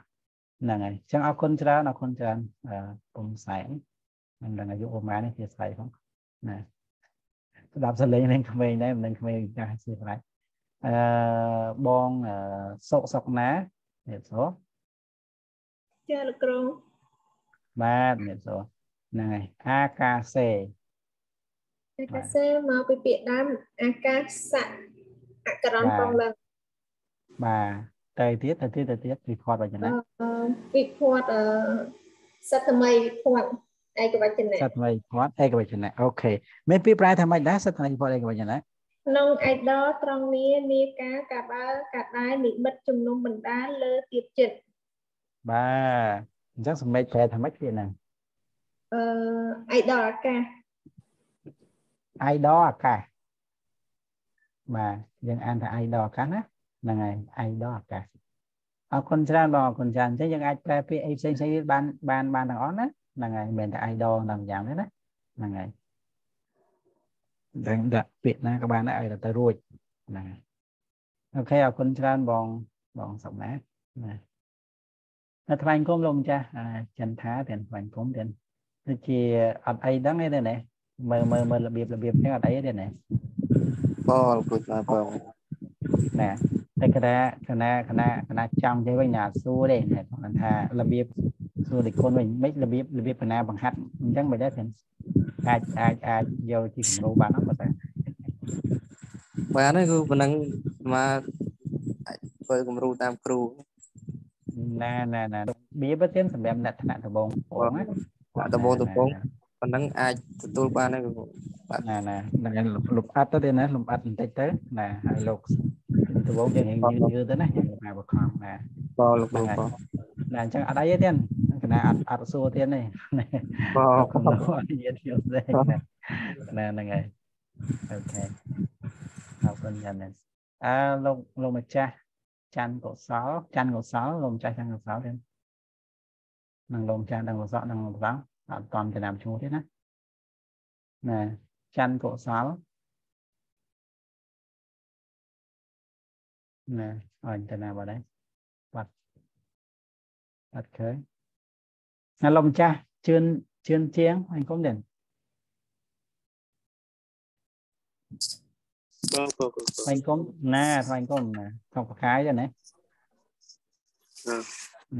Speaker 2: ហ្នឹងហើយអញ្ចឹងអរគុណច្រើនអរគុណច្រើនអឺពុំសែនមិនដឹងអាយុប្រហែលនេះជាស្អីផងណាស្ដាប់សលេងនឹងក្មេងដែរមិនដឹងក្មេងចាស់ជាប្រហែលអឺបងអឺសុកសុកណានេះសុក
Speaker 5: ចាលោកគ្រូ
Speaker 2: បាទនេះសុកហ្នឹងហើយអាកាសេ
Speaker 5: អាកាសេមកពីពាក្យដើមអាកាសៈអក្សរនពងឡើង
Speaker 2: បាទទៅទៀតទៅទៀតទៅទៀតវិផាត់វចនៈ
Speaker 5: អឺវិភ័តអឺសត្វថ្មីវិភ័តឯកវចនៈ
Speaker 2: សត្វថ្មីផាត់ឯកវចនៈអូខេមានពីប្រែថាម៉េចដែរសត្វថ្មីផាត់ឯកវចនៈ
Speaker 5: ក្នុងអៃដលត្រង់នេះនាការកាបើកាដែរនិមិត្តជំនុំបណ្ដាលលើទៀតចិត្ត
Speaker 2: បាទអញ្ចឹងសម្លេចប្រែថាម៉េចទៀតហ្នឹង
Speaker 5: អឺអៃដលអាកាស
Speaker 2: idol អាកាសបាទយើងអានថា idol អាកាសណា ហ្នឹងហើយ idol អាកាសអរគុណច្រើនបងអរគុណច្រើនអញ្ចឹងយើងអាចប្រែពាក្យអីផ្សេងផ្សេងទៀតបានបានបានទាំងអស់ណាហ្នឹងហើយមិនមែនតែ idol ដល់យ៉ាងទេណាហ្នឹងហើយដឹងដាក់ពាក្យណាក៏បានដែរឲ្យតែទៅរួចហ្នឹងហើយអូខេអរគុណច្រើនបងបងសុកណាណានៅថ្លែងគុំលោកម្ចាស់អាចិនថាទាំងថ្លែងគុំទាំងដូចជាអត់អីដឹងទេណាមើលមើលមើលរបៀបរបៀបហ្នឹងអត់អីទេណា
Speaker 10: បងលោកគ្រូបាទបង
Speaker 2: ណា តែគណៈគណៈគណៈគណៈចង់ទៅវិញណាសួរទេគាត់ថារបៀបសួរដូចគុណវិញមិនរបៀបរបៀបគណៈបង្ហាត់អញ្ចឹងមិនដែរទាំងអាចអាចអាចយកជាគំរូបានអត់បើតែ
Speaker 10: បានហើយគ្រូប៉ុណ្ណឹងមកអាចធ្វើគំរូតាមគ្រូ
Speaker 2: ណាណាណារបៀបទៅទៀតសម្រាប់អ្នកថ្នាក់ដំបងបងណា
Speaker 10: បាទដំបងដំបងប៉ុណ្ណឹងអាចទទួលបានហើយគ្រូបាទ
Speaker 2: ណាណាហ្នឹងលុបអត់ទៅទេណាលុបអត់បន្តិចទៅណាហើយលោក ដំបងយើងរៀងយឺតយឺតទៅណាយើងមកបខំណា
Speaker 10: បងលោកគ្រូបង
Speaker 2: ណាអញ្ចឹងអត់អីទេទៀតគណៈអត់អត់សួរទៀតទេ
Speaker 10: បង
Speaker 2: គំរូអត់និយាយទៀតទេណាណាហ្នឹងហើយអូខេអរគុណយ៉ាងណាស់អើលោកលោកម្ចាស់ច័ន្ទកុសលច័ន្ទកុសលលោកម្ចាស់ច័ន្ទកុសលទៀតនឹងលោកម្ចាស់ដល់កុសលនឹងលោកបងអត់តន់ចំណាំឈ្មោះទៀតណាណាច័ន្ទកុសល ណាអញទៅណាបាត់ហើយបាត់អត់ឃើញណាលោកម្ចាស់ជឿនជឿនជាងអញគុំទៀត
Speaker 10: បងបងគ្រូ
Speaker 2: ថ្លែងគុំណាថ្លែងគុំណាថកប្រកាយទៅណា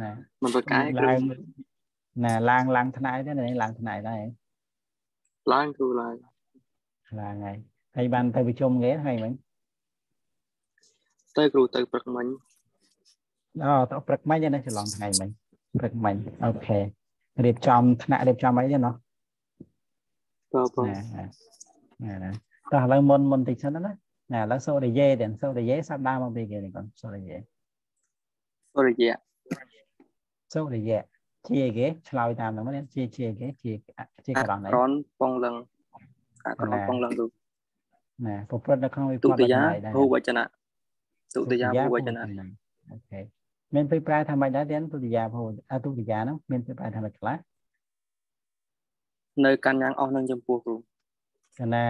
Speaker 2: ណា
Speaker 10: មិ
Speaker 2: ទេណាឡើងថ្នាក់ដែរ
Speaker 10: ឡើងគ្រូឡើង
Speaker 2: ឡើងហើយហើយបានទៅប្រជុំគេហើយមិញ
Speaker 10: ទៅគ្រូទៅព្រឹកមិញ
Speaker 2: អូតព្រឹកមិញណាច្រឡំថ្ងៃមិញព្រឹកមិញអូខេរៀបចំថ្នាក់រៀបចំអីទេណោះ
Speaker 9: បាទបង
Speaker 2: ណាណាណាតោះឥឡូវមុនមុនតិចសិនណាណាឥឡូវសូរិយេទៀតសូរិយេសាប់ដើមមកពីគេនេះកូនសូរិយេ
Speaker 9: សូរិយៈ
Speaker 2: សូរិយេជាអីគេឆ្លើយតាមហ្នឹងមកជាជាអីគេជាជា
Speaker 10: អ
Speaker 2: ក្រណអី
Speaker 10: ក្រនពងលឹងអក្រនពងលឹងទូ
Speaker 2: ណាប្រព្រឹត្តនៅក្នុងវិ
Speaker 10: ទុ
Speaker 2: ពត
Speaker 10: តិយា
Speaker 2: ដែរ
Speaker 10: ភូវចនៈ ទុតិយាភូវចនៈ
Speaker 2: អូខេមានពេលប្រែថាម៉េចដែរទៀតទុតិយាភូអទុតិយាហ្នឹងមានពេលប្រែថាម៉េចខ្លះ
Speaker 10: នៅកាន់យ៉ាងអស់នឹងចំពោះគ្រូ
Speaker 2: កណា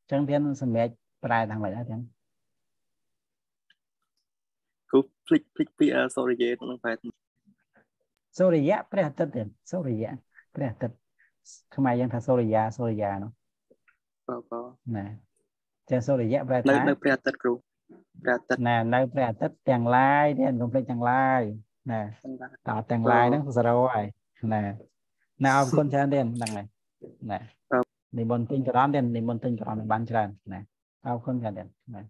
Speaker 2: អញ្ចឹងទៀតសម្រាប់ប្រែថាម៉េចដែរទៀត
Speaker 10: គ្រូភ្លេចភ្លេចពីអសូរិយេក្នុងប្រែ
Speaker 2: សូរិយៈព្រះអាទិត្យទៀតសូរិយៈព្រះអាទិត្យខ្មែរយើងថាសូរិយាសូរិយានោះ
Speaker 10: បាទបាទ
Speaker 2: ណាចឹងសូរិយៈប្រែ
Speaker 10: នៅ
Speaker 2: ថា
Speaker 10: នៅព្រះអាទិត្យគ្រូ ព្រះអាទិត្យ
Speaker 2: ណានៅព្រះអាទិត្យទាំងឡាយទៀតកុំភ្លេចទាំងឡាយណាតើទាំងឡាយហ្នឹងសរោហើយណាណាអរគុណច្រើនទៀតហ្នឹងហើយណានិមន្តទិញក្រនទៀតនិមន្តទិញក្រនបានច្រើនណាអរគុណច្រើនទៀតណា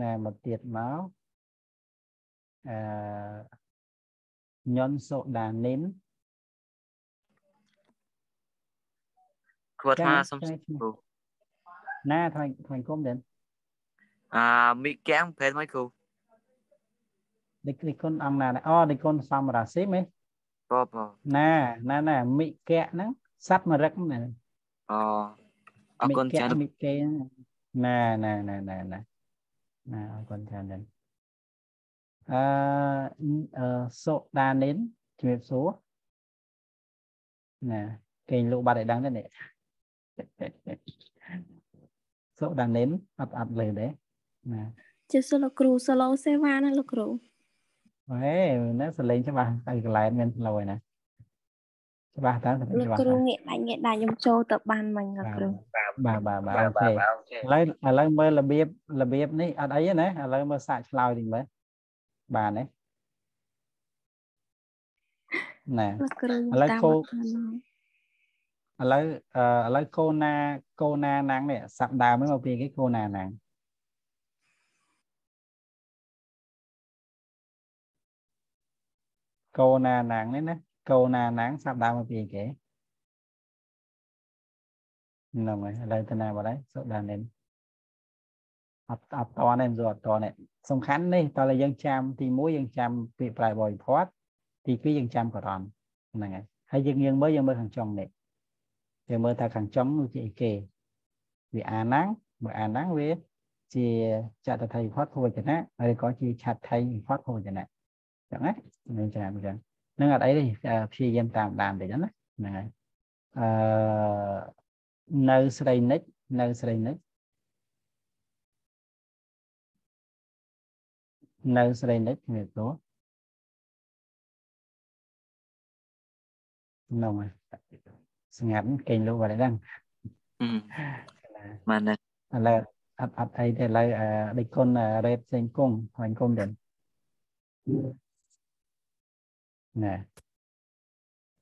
Speaker 2: ណាមកទៀតមកអឺញ៉ុនសូដានីន
Speaker 1: គ្រូថាសុំ
Speaker 2: ចា៎
Speaker 1: គ្រូ
Speaker 2: ណាថ្វាយថ្វាយគុំទៀត
Speaker 1: អាមីកាំងប្រែមកគ្រូ
Speaker 2: ដេកគុណអង្គណាអូដេកគុណសំរា ស៊ីមេ
Speaker 1: បងបង
Speaker 2: ណាណាណាមិកៈហ្នឹងសัตว์មរឹកហ្នឹងណា
Speaker 1: អូអរគុណច្រើន
Speaker 2: មិកេណាណាណាណាណាណាអរគុណច្រើនដែរអឺអឺសូដានីនជំរាបសួរណាគេងលោកបាត់ឲ្យដឹ ងទេនេះសូដានីនអត់អត់លើទេណា
Speaker 3: ជាសួរលោកគ្រូសូឡូសេវាណាលោកគ្រូ
Speaker 2: ហេណាសលេងច្បាស់ហើយកន្លែងមានផ្លូវឯណាច្បាស់តើសលេង
Speaker 3: លោក
Speaker 2: ច្បាស់
Speaker 3: គ្រូ
Speaker 2: តើ
Speaker 3: ងាកដាច់ងាកដាច់ខ្ញុំចូលទៅបានមិញលោកគ្រូ
Speaker 2: បាទបាទបាទអូខេឥឡូវឥឡូវមើលរបៀបរបៀបនេះអត់អីទេណាឥឡូវមើលសាកឆ្លើយតិចមើលបានទេណា
Speaker 3: លោកគ្រូ
Speaker 2: ឥឡូវ
Speaker 3: តាម
Speaker 2: គោ
Speaker 3: អត់បានហើយ
Speaker 2: ឥឡូវអឺឥឡូវកូនណាកូនណាណាំងនេះសាប់ដើមហ្នឹងមកពីគេកូនណាណាំង កូនណាណាំងនេះណាកូនណាណាំងសាប់ដើមមកពីគេហ្នឹងហើយឥឡូវទៅណាបាត់ហើយសុដានិនអត់អត់តនេះមិនអត់តនេះសំខាន់នេះតើយើងចាំទី1យើងចាំពាក្យប្រែបរិភ័តទី2យើងចាំករ៉នហ្នឹងហើយហើយយើងយើងមើលយើងមើលខាងចុងនេះយើងមើលថាខាងចុងនោះជាអីគេវាអាណាំងបើអាណាំងវាជាចតថៃផតភវចនៈហើយក៏ជាឆាត់ថៃផតភវចនៈអញ្ចឹងណានឹងចាំអញ្ចឹងនឹងអត់អីទេព្យាយាមតាមដានតិចណាហ្នឹងហើយអឺនៅស្រីនិចនៅស្រីនិចនៅស្រីនិចជំរាបសួរនោះហើយស្ងាត់គេងលោកបាត់ហើយដឹង
Speaker 1: បានដែរ
Speaker 2: ឥឡូវអត់អត់អីទេឥឡូវអឺដូចគុណរ៉េតផ្សេងគង់ហើយគុំទៀត ណែ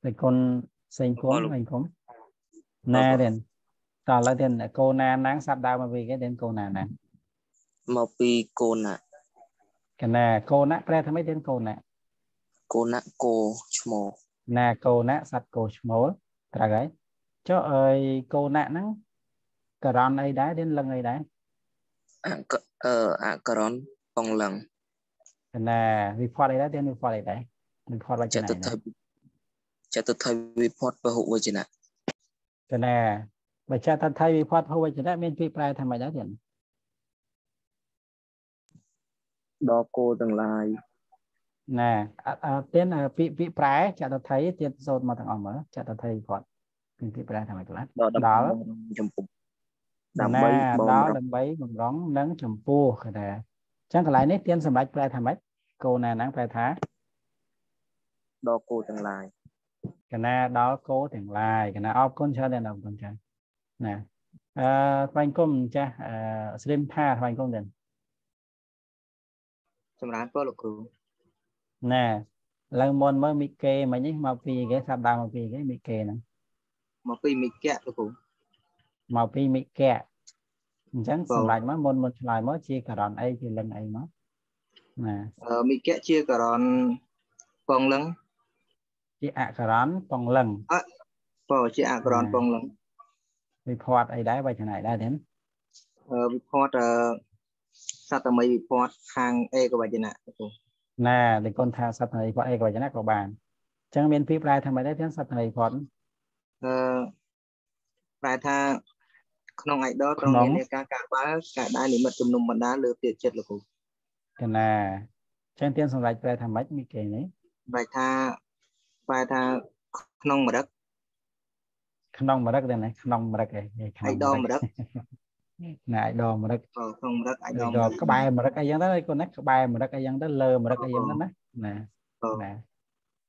Speaker 2: ដូចគុណផ្សេងគង់ហើយគុំណែទៀតតោះឥឡូវទៀតកូនណាណាំងសាប់ដើមមកវិញគេទៀតកូនណាណាំង
Speaker 10: មកពីកូនណា
Speaker 2: កណាកូនណាប្រែថាម៉េចទៀតកូនណា
Speaker 10: កូនណាគោឈ្មោះ
Speaker 2: ណាកូនណាសัตว์គោឈ្មោលត្រូវហើយចុះអើយកូនណាហ្នឹងករ៉នអីដែរទៀតលឹងអីដែរ
Speaker 10: អកអឺអក្រនពងលឹង
Speaker 2: កណាវិផតអីដែរទៀតវិផតអីដែរ វិផតវច
Speaker 10: ច
Speaker 2: នៈ
Speaker 10: តុ
Speaker 2: ណា
Speaker 10: ថៃចតុថៃវិផតពហុវចនៈ
Speaker 2: កណាបើចាត់ថាថៃវិផតភវចនៈមានពាក្យប្រែថាម៉េចដែរទៀត
Speaker 10: ដល់គោទាំងឡាយ
Speaker 2: ណាអត់អត់ទៀតអាពាក្យពាក្យប្រែចាត់ថាថៃទៀតសូត្រមកទាំងអស់មើលចាត់ថាថៃវិផតមានពាក្យប្រែថាម៉េចខ្លះ
Speaker 10: ដល់
Speaker 2: ដល់
Speaker 10: ចំពុក
Speaker 2: ណា
Speaker 10: ដើម្បីបង
Speaker 2: ដល់
Speaker 10: រក
Speaker 2: ដើម្បីបំរុងនិងចម្ពោះកណាអញ្ចឹងកន្លែងនេះទៀនសម្រាប់ប្រែថាម៉េចកូនណាហ្នឹងប្រែថា
Speaker 10: ដល់គោទាំងឡាយក
Speaker 2: ណាដល់គោទាំងឡាយកណាអរគុណច្រើនដែរអរគុណច្រើនណាអឺថ្វាយគុំចាស់អឺស្រីមថាថ្វាយគុំដែរ
Speaker 10: ចម្រើនពលលោកគ្រូ
Speaker 2: ណែឡើងមុនមើលមីគេមិញនេះមកពីគេសាប់ដើមមកពីគេមីគេហ្នឹង
Speaker 10: មកពីមិគៈលោកគ្រូ
Speaker 2: មកពីមីកៈអញ្ចឹង
Speaker 10: បង
Speaker 2: សម្រាប់មកមុនមុនឆ្លើយមកជាករណអីជាលឹងអីមកណា
Speaker 11: អឺមិគៈជាករណពងលឹង
Speaker 2: ជាអក្សរណ៍ពងលឹង
Speaker 11: បើជាអករណពងលឹង
Speaker 2: វិភ័តអីដែរវចនៈដែរទេ
Speaker 11: អឺវិភ័តអឺសតមីវិភ័តខាងឯកវចនៈគ្រូ
Speaker 2: ណាតែគុណថាសត្វនៃផតឯកវចនៈក៏បានអញ្ចឹងមានពីរប្រែថាម៉េចដែរទាំងសត្វនៃផត
Speaker 11: អឺប្រែថាក្នុងឯដត្រង់
Speaker 2: ក្នុង
Speaker 11: មានការការបើការដែរនិមិត្តជំនុំបណ្ដាលើពាក្យចិត្តលោកគ្រូ
Speaker 2: កណាអញ្ចឹងទៀនសម្រាប់ប្រែថាម៉េចមីគេនេះ
Speaker 11: ប្រែថា ប្រែថាក្នុងមរឹក
Speaker 2: ក្នុងមរឹកដែរណាក្នុងមរឹកឯងក្នុង
Speaker 11: ឯដមរឹក
Speaker 2: ណាឯដមមរឹក
Speaker 11: បើក្នុងមរឹកឯ
Speaker 2: ឯ
Speaker 11: ដ
Speaker 2: ដ
Speaker 11: ម
Speaker 2: មក្បែរមរឹកអីយ៉ាងទៅគុណណាក្បែរមរឹកអីយ៉ាងទៅលើមរឹកអីយ៉ាងទៅណាណាណា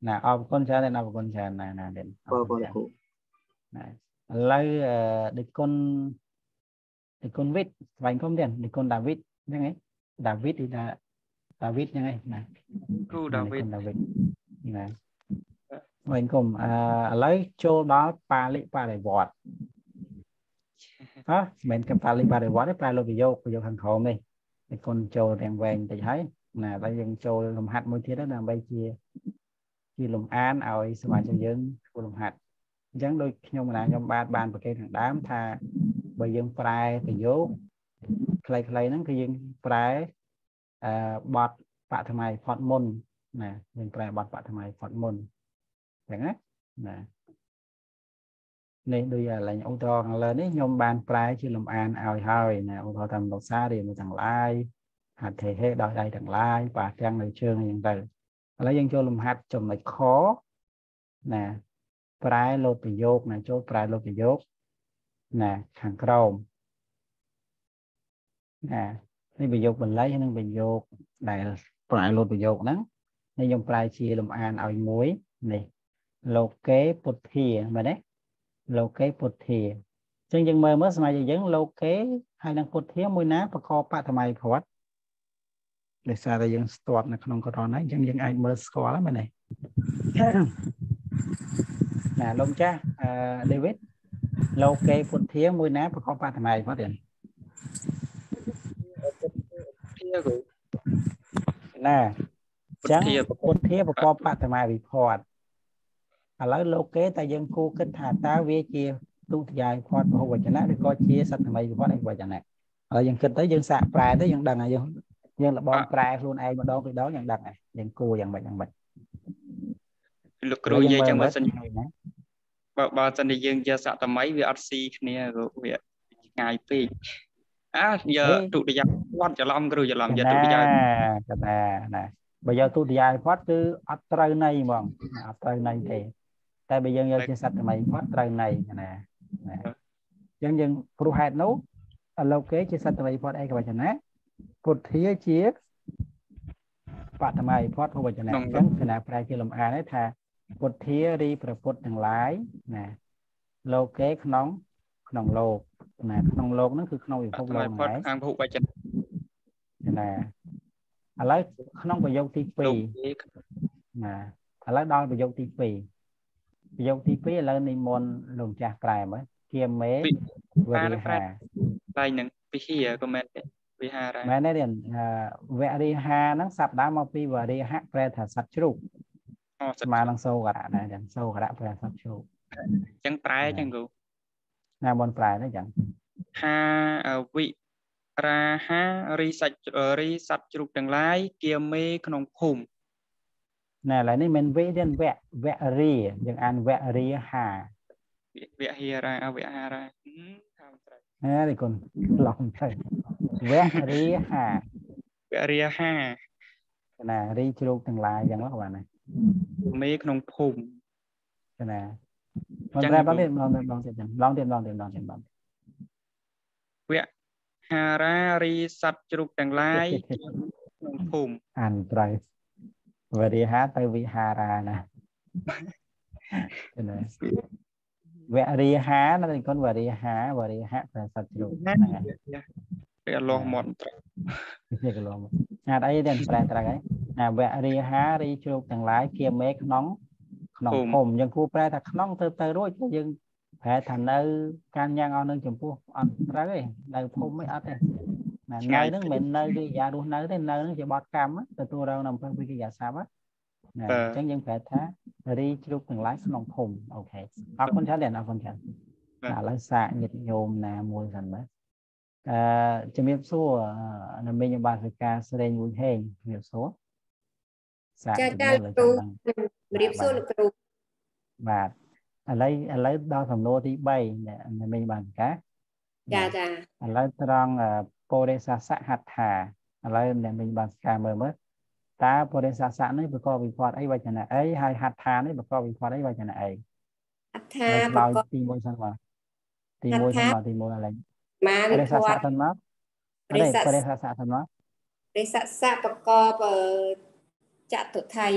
Speaker 2: ណាអរគុណច្រើនណាស់អរគុណច្រើនណាស់ណាទៀតអ
Speaker 11: បើ
Speaker 2: រគុ
Speaker 11: បើ
Speaker 2: ណ
Speaker 11: លោក
Speaker 2: ច្រើន
Speaker 11: គ្រូ
Speaker 2: ណាឥឡូវអឺដូចគុណដូចគុណវិតស្វែងគុំទៀតដូចគុណដាវីតហ្នឹងឯងដាវីតឬដាដាវីតហ្នឹងឯងណា
Speaker 9: គ្រូដាវីត
Speaker 2: គុណដាវីតណាស្វែងគុំអឺឥឡូវចូលដល់បាលិបរិវត្តហ៎មិនមែនកំបាលិបរិវត្តទេប្រែលោកប្រយោគប្រយោគខាងក្រោមនេះដូចគុណចូលទាំងវែងតិចហើយណាឥឡូវយើងចូលលំហាត់មួយទៀតទៅដើម្បីជាជាលំអានឲ្យសមាជិកយើងធ្វើលំហាត់អញ្ចឹងដូចខ្ញុំណាខ្ញុំបានបានប្រកេតខាងដើមថាបើយើងប្រែប្រយោគខ្លីៗហ្នឹងគឺយើងប្រែអឺបទបឋម័យផតមុនណាយើងប្រែបទបឋម័យផតមុនអញ្ចឹងណាណានេះដូចឥឡូវឧទាហរណ៍ខាងលើនេះខ្ញុំបានប្រែជាលំអានឲ្យហើយណាឧទាហរណ៍តាមលោកសារៀនមួយទាំងឡាយហាត់ទេហេដោះដៃទាំងឡាយប៉ះទាំងនៅជើងអញ្ចឹងទៅឥឡូវយើងចូលលំហាត់ចំណុចខណាប្រែលោតប្រយោគណាចូលប្រែលោតប្រយោគណាខាងក្រោមណានេះប្រយោគបន្លៃហើយនិងប្រយោគដែលប្រែលោតប្រយោគហ្នឹងនេះខ្ញុំប្រែជាលំអានឲ្យមួយនេះ លោកេពុទ្ធាមែនទេលោកេពុទ្ធាអញ្ចឹងយើងមើលមើលសម័យយើងលោកេហើយនឹងពុទ្ធាមួយណាប្រកបបឋម័យភ័តដោយសារតែយើងស្ទាត់នៅក្នុងកតនហ្នឹងអញ្ចឹងយើងអាចមើលស្គាល់ហ្នឹងមែនទេណាលោកម្ចាស់អឺដេវីតលោកេពុទ្ធាមួយណាប្រកបបឋម័យផងទៀត
Speaker 9: ធាគ្រូ
Speaker 2: ណាអញ្ចឹង
Speaker 9: ពុទ្ធា
Speaker 2: ពុទ្ធាប្រកបបឋម័យវិភ័ត ឥឡូវលោកេតែយើងគូគិតថាតើវាជាទុតិយាវិភ័តពហុវចនៈឬក៏ជាសត្ថម័យវិភ័តឯកវចនៈហើយយើងគិតទៅយើងសាកប្រែទៅយើងដឹងហើយយើងយើងលបងប្រែខ្លួនឯងម្ដងពីរដងយើងដឹងហើយយើងគូយ៉ាងម៉េចយ៉ាងម៉េច
Speaker 9: លោកគ្រូនិយាយចឹងបើសិន
Speaker 2: ណា
Speaker 9: បើបើសិនជាយើងយកសតមីវាអត់ស៊ីគ្នាគ្រូវាឆ្ងាយពេកអាយកទុតិយវត្តច្រឡំគ្រូច្រឡំយកទុតិយ
Speaker 2: ណាកណាណាបើយកទុតិយាវិភ័តគឺអត់ត្រូវន័យហ្មងអត់ត្រូវន័យទេ តែបើយើងយកជាសត្វមីផាត់ត្រូវន័យណាណាអញ្ចឹងយើងព្រោះហេតុនោះអលោកគេជាសត្វមីផាត់ឯកវចនៈពុទ្ធាជាបតមៃផាត់ភវចនៈអញ្ចឹងគណៈប្រែជាលំអាននេះថាពុទ្ធារីប្រពុតទាំងឡាយណាលោកគេក្នុងក្នុងលោកណាក្នុងលោកហ្នឹងគឺក្នុងពិភពលោក
Speaker 9: ផុត
Speaker 2: ហ្នឹង
Speaker 9: ខាងភុវចនៈ
Speaker 2: ណាឥឡូវក្នុងប្រយោគទី
Speaker 9: លោក
Speaker 2: 2
Speaker 9: គេ
Speaker 2: ណាឥឡូវដល់ប្រយោគទី2 ប្រយោគទី2ឥឡូវនិមន្តលោកម្ចាស់ប្រែមើលជាមេវ
Speaker 9: អា
Speaker 2: រិ
Speaker 9: នឹងប្រែ
Speaker 2: ហា
Speaker 9: តែនឹងពិហាក៏មែនដែរវិហារ
Speaker 2: មែនទេរៀនអឺវរិហាហ្នឹងសព្ទដើមមកពីវរិហៈប្រែថាសត្វជ្រូក
Speaker 9: អូសិ
Speaker 2: ស្មើនឹងសូករៈដែររៀនសូករៈប្រែសត្វជ្រូក
Speaker 9: អញ្ចឹងប្រែអញ្ចឹងគ្រូ
Speaker 2: ណាបនប្រែទេចឹង
Speaker 9: ហាអវិរាហារីសាច់រីសัตว์ជ្រូកទាំងឡាយគៀមេក្នុងភូមិ
Speaker 2: ណាឥឡូវនេះមិនវិរៀនវៈវរិយើងអានវរិហា
Speaker 9: វិហារាអវិហារាហឹមថាមិនត្រូវ
Speaker 2: ណានេះគុណឡងទៅវរិហា
Speaker 9: វិរិហា
Speaker 2: ណារីជ្រូកទាំងឡាយចឹងមកបាទណា
Speaker 9: មេក្នុងភូមិ
Speaker 2: ណា
Speaker 9: ចឹ
Speaker 2: មិន
Speaker 9: ង
Speaker 2: ប្រែ
Speaker 9: គ្រូ
Speaker 2: បងទៀតឡងទៀតឡងទៀតចឹងឡងទៀតឡងទៀតឡងទៀតឡងទៀត
Speaker 9: វិហារារីសัตว์ជ្រូកទាំងឡាយក្នុងភូមិ
Speaker 2: អានត្រូ វវរិហាទៅវិហារាណាណាវរិហានៅទីគុណវរិហាវរិហៈប្រសត្វជ្រូកហ្នឹងហើយ
Speaker 9: វាលាស់មាត់ត្រូវ
Speaker 2: នេះក៏លំណាត់អីទេប្រែត្រូវហើយណាវរិហារីជ្រូកទាំងឡាយគៀមេក្នុងក្នុងភូមិយើងគួរប្រែថាក្នុងទៅទៅរួចទៅយើងប្រែថានៅការញ៉ាំងអស់នឹងចំពោះអត់ត្រូវទេនៅភូមិមិនអត់ទេ ណា
Speaker 9: ឆ្ងា
Speaker 2: នៅ
Speaker 9: យ
Speaker 2: ហ្នឹង
Speaker 9: ពេ
Speaker 2: មិន
Speaker 9: ក
Speaker 2: មែននៅកិរិយារស់នៅទេនៅហ្នឹងជាបទកម្មណាទទួលរងនៅអំពើវិកិរិយាសព្ទណាណា
Speaker 9: បើ
Speaker 2: អញ្ចឹងយើងប្រែថារីជ្រូកទាំងឡាយក្នុងភូមិអូខេអរគុណច្រើនដែរអរគុណច្រើន
Speaker 9: បាទ
Speaker 2: ឥឡូវសាកញាតិញោមណាមួយសិនមើលអឺជំរាបសួរអឺនៅមេញបាសិកាស្រេងវុញហេងជំរាបសួរសាក
Speaker 12: ចា
Speaker 2: ជំ
Speaker 12: ចា
Speaker 2: រាប
Speaker 12: លោក
Speaker 2: លើ
Speaker 12: គ្រូ
Speaker 2: ចាំដឹង
Speaker 12: ជំរាបសួរលោកគ្រូ
Speaker 2: បាទឥឡូវឥឡូវដល់សំណួរទី3អ្នកនៅមេញបាសិកា
Speaker 12: ចាចា
Speaker 2: ឥឡូវត្រង់ អឺពោរិសាសៈហដ្ឋាឥឡូវអ្នកមិញបានស្គាល់មើលមើលតើពោរិសាសៈនេះប្រកបវិផតអីវចនៈអីហើយហដ្ឋានេះប្រកបវិផតអីវចនៈអី
Speaker 12: អត្ថា
Speaker 2: ហើយ
Speaker 12: ប
Speaker 2: ឆ្លើយ
Speaker 12: កប
Speaker 2: ទី1សិនមកទី
Speaker 12: ហដ្ឋា
Speaker 2: 1សិនមកទី1ឥឡូវ
Speaker 12: មា
Speaker 2: ពោ
Speaker 12: វិ
Speaker 2: រិ
Speaker 12: ភ
Speaker 2: សាសៈ័
Speaker 12: ត
Speaker 2: សិនមកអ
Speaker 12: រិ
Speaker 2: ត់
Speaker 12: ស័
Speaker 2: ទេ
Speaker 12: ស
Speaker 2: ពោរិសាសៈសិនមក
Speaker 12: រិស័សៈបកបអឺចតុថៃ
Speaker 2: ឥ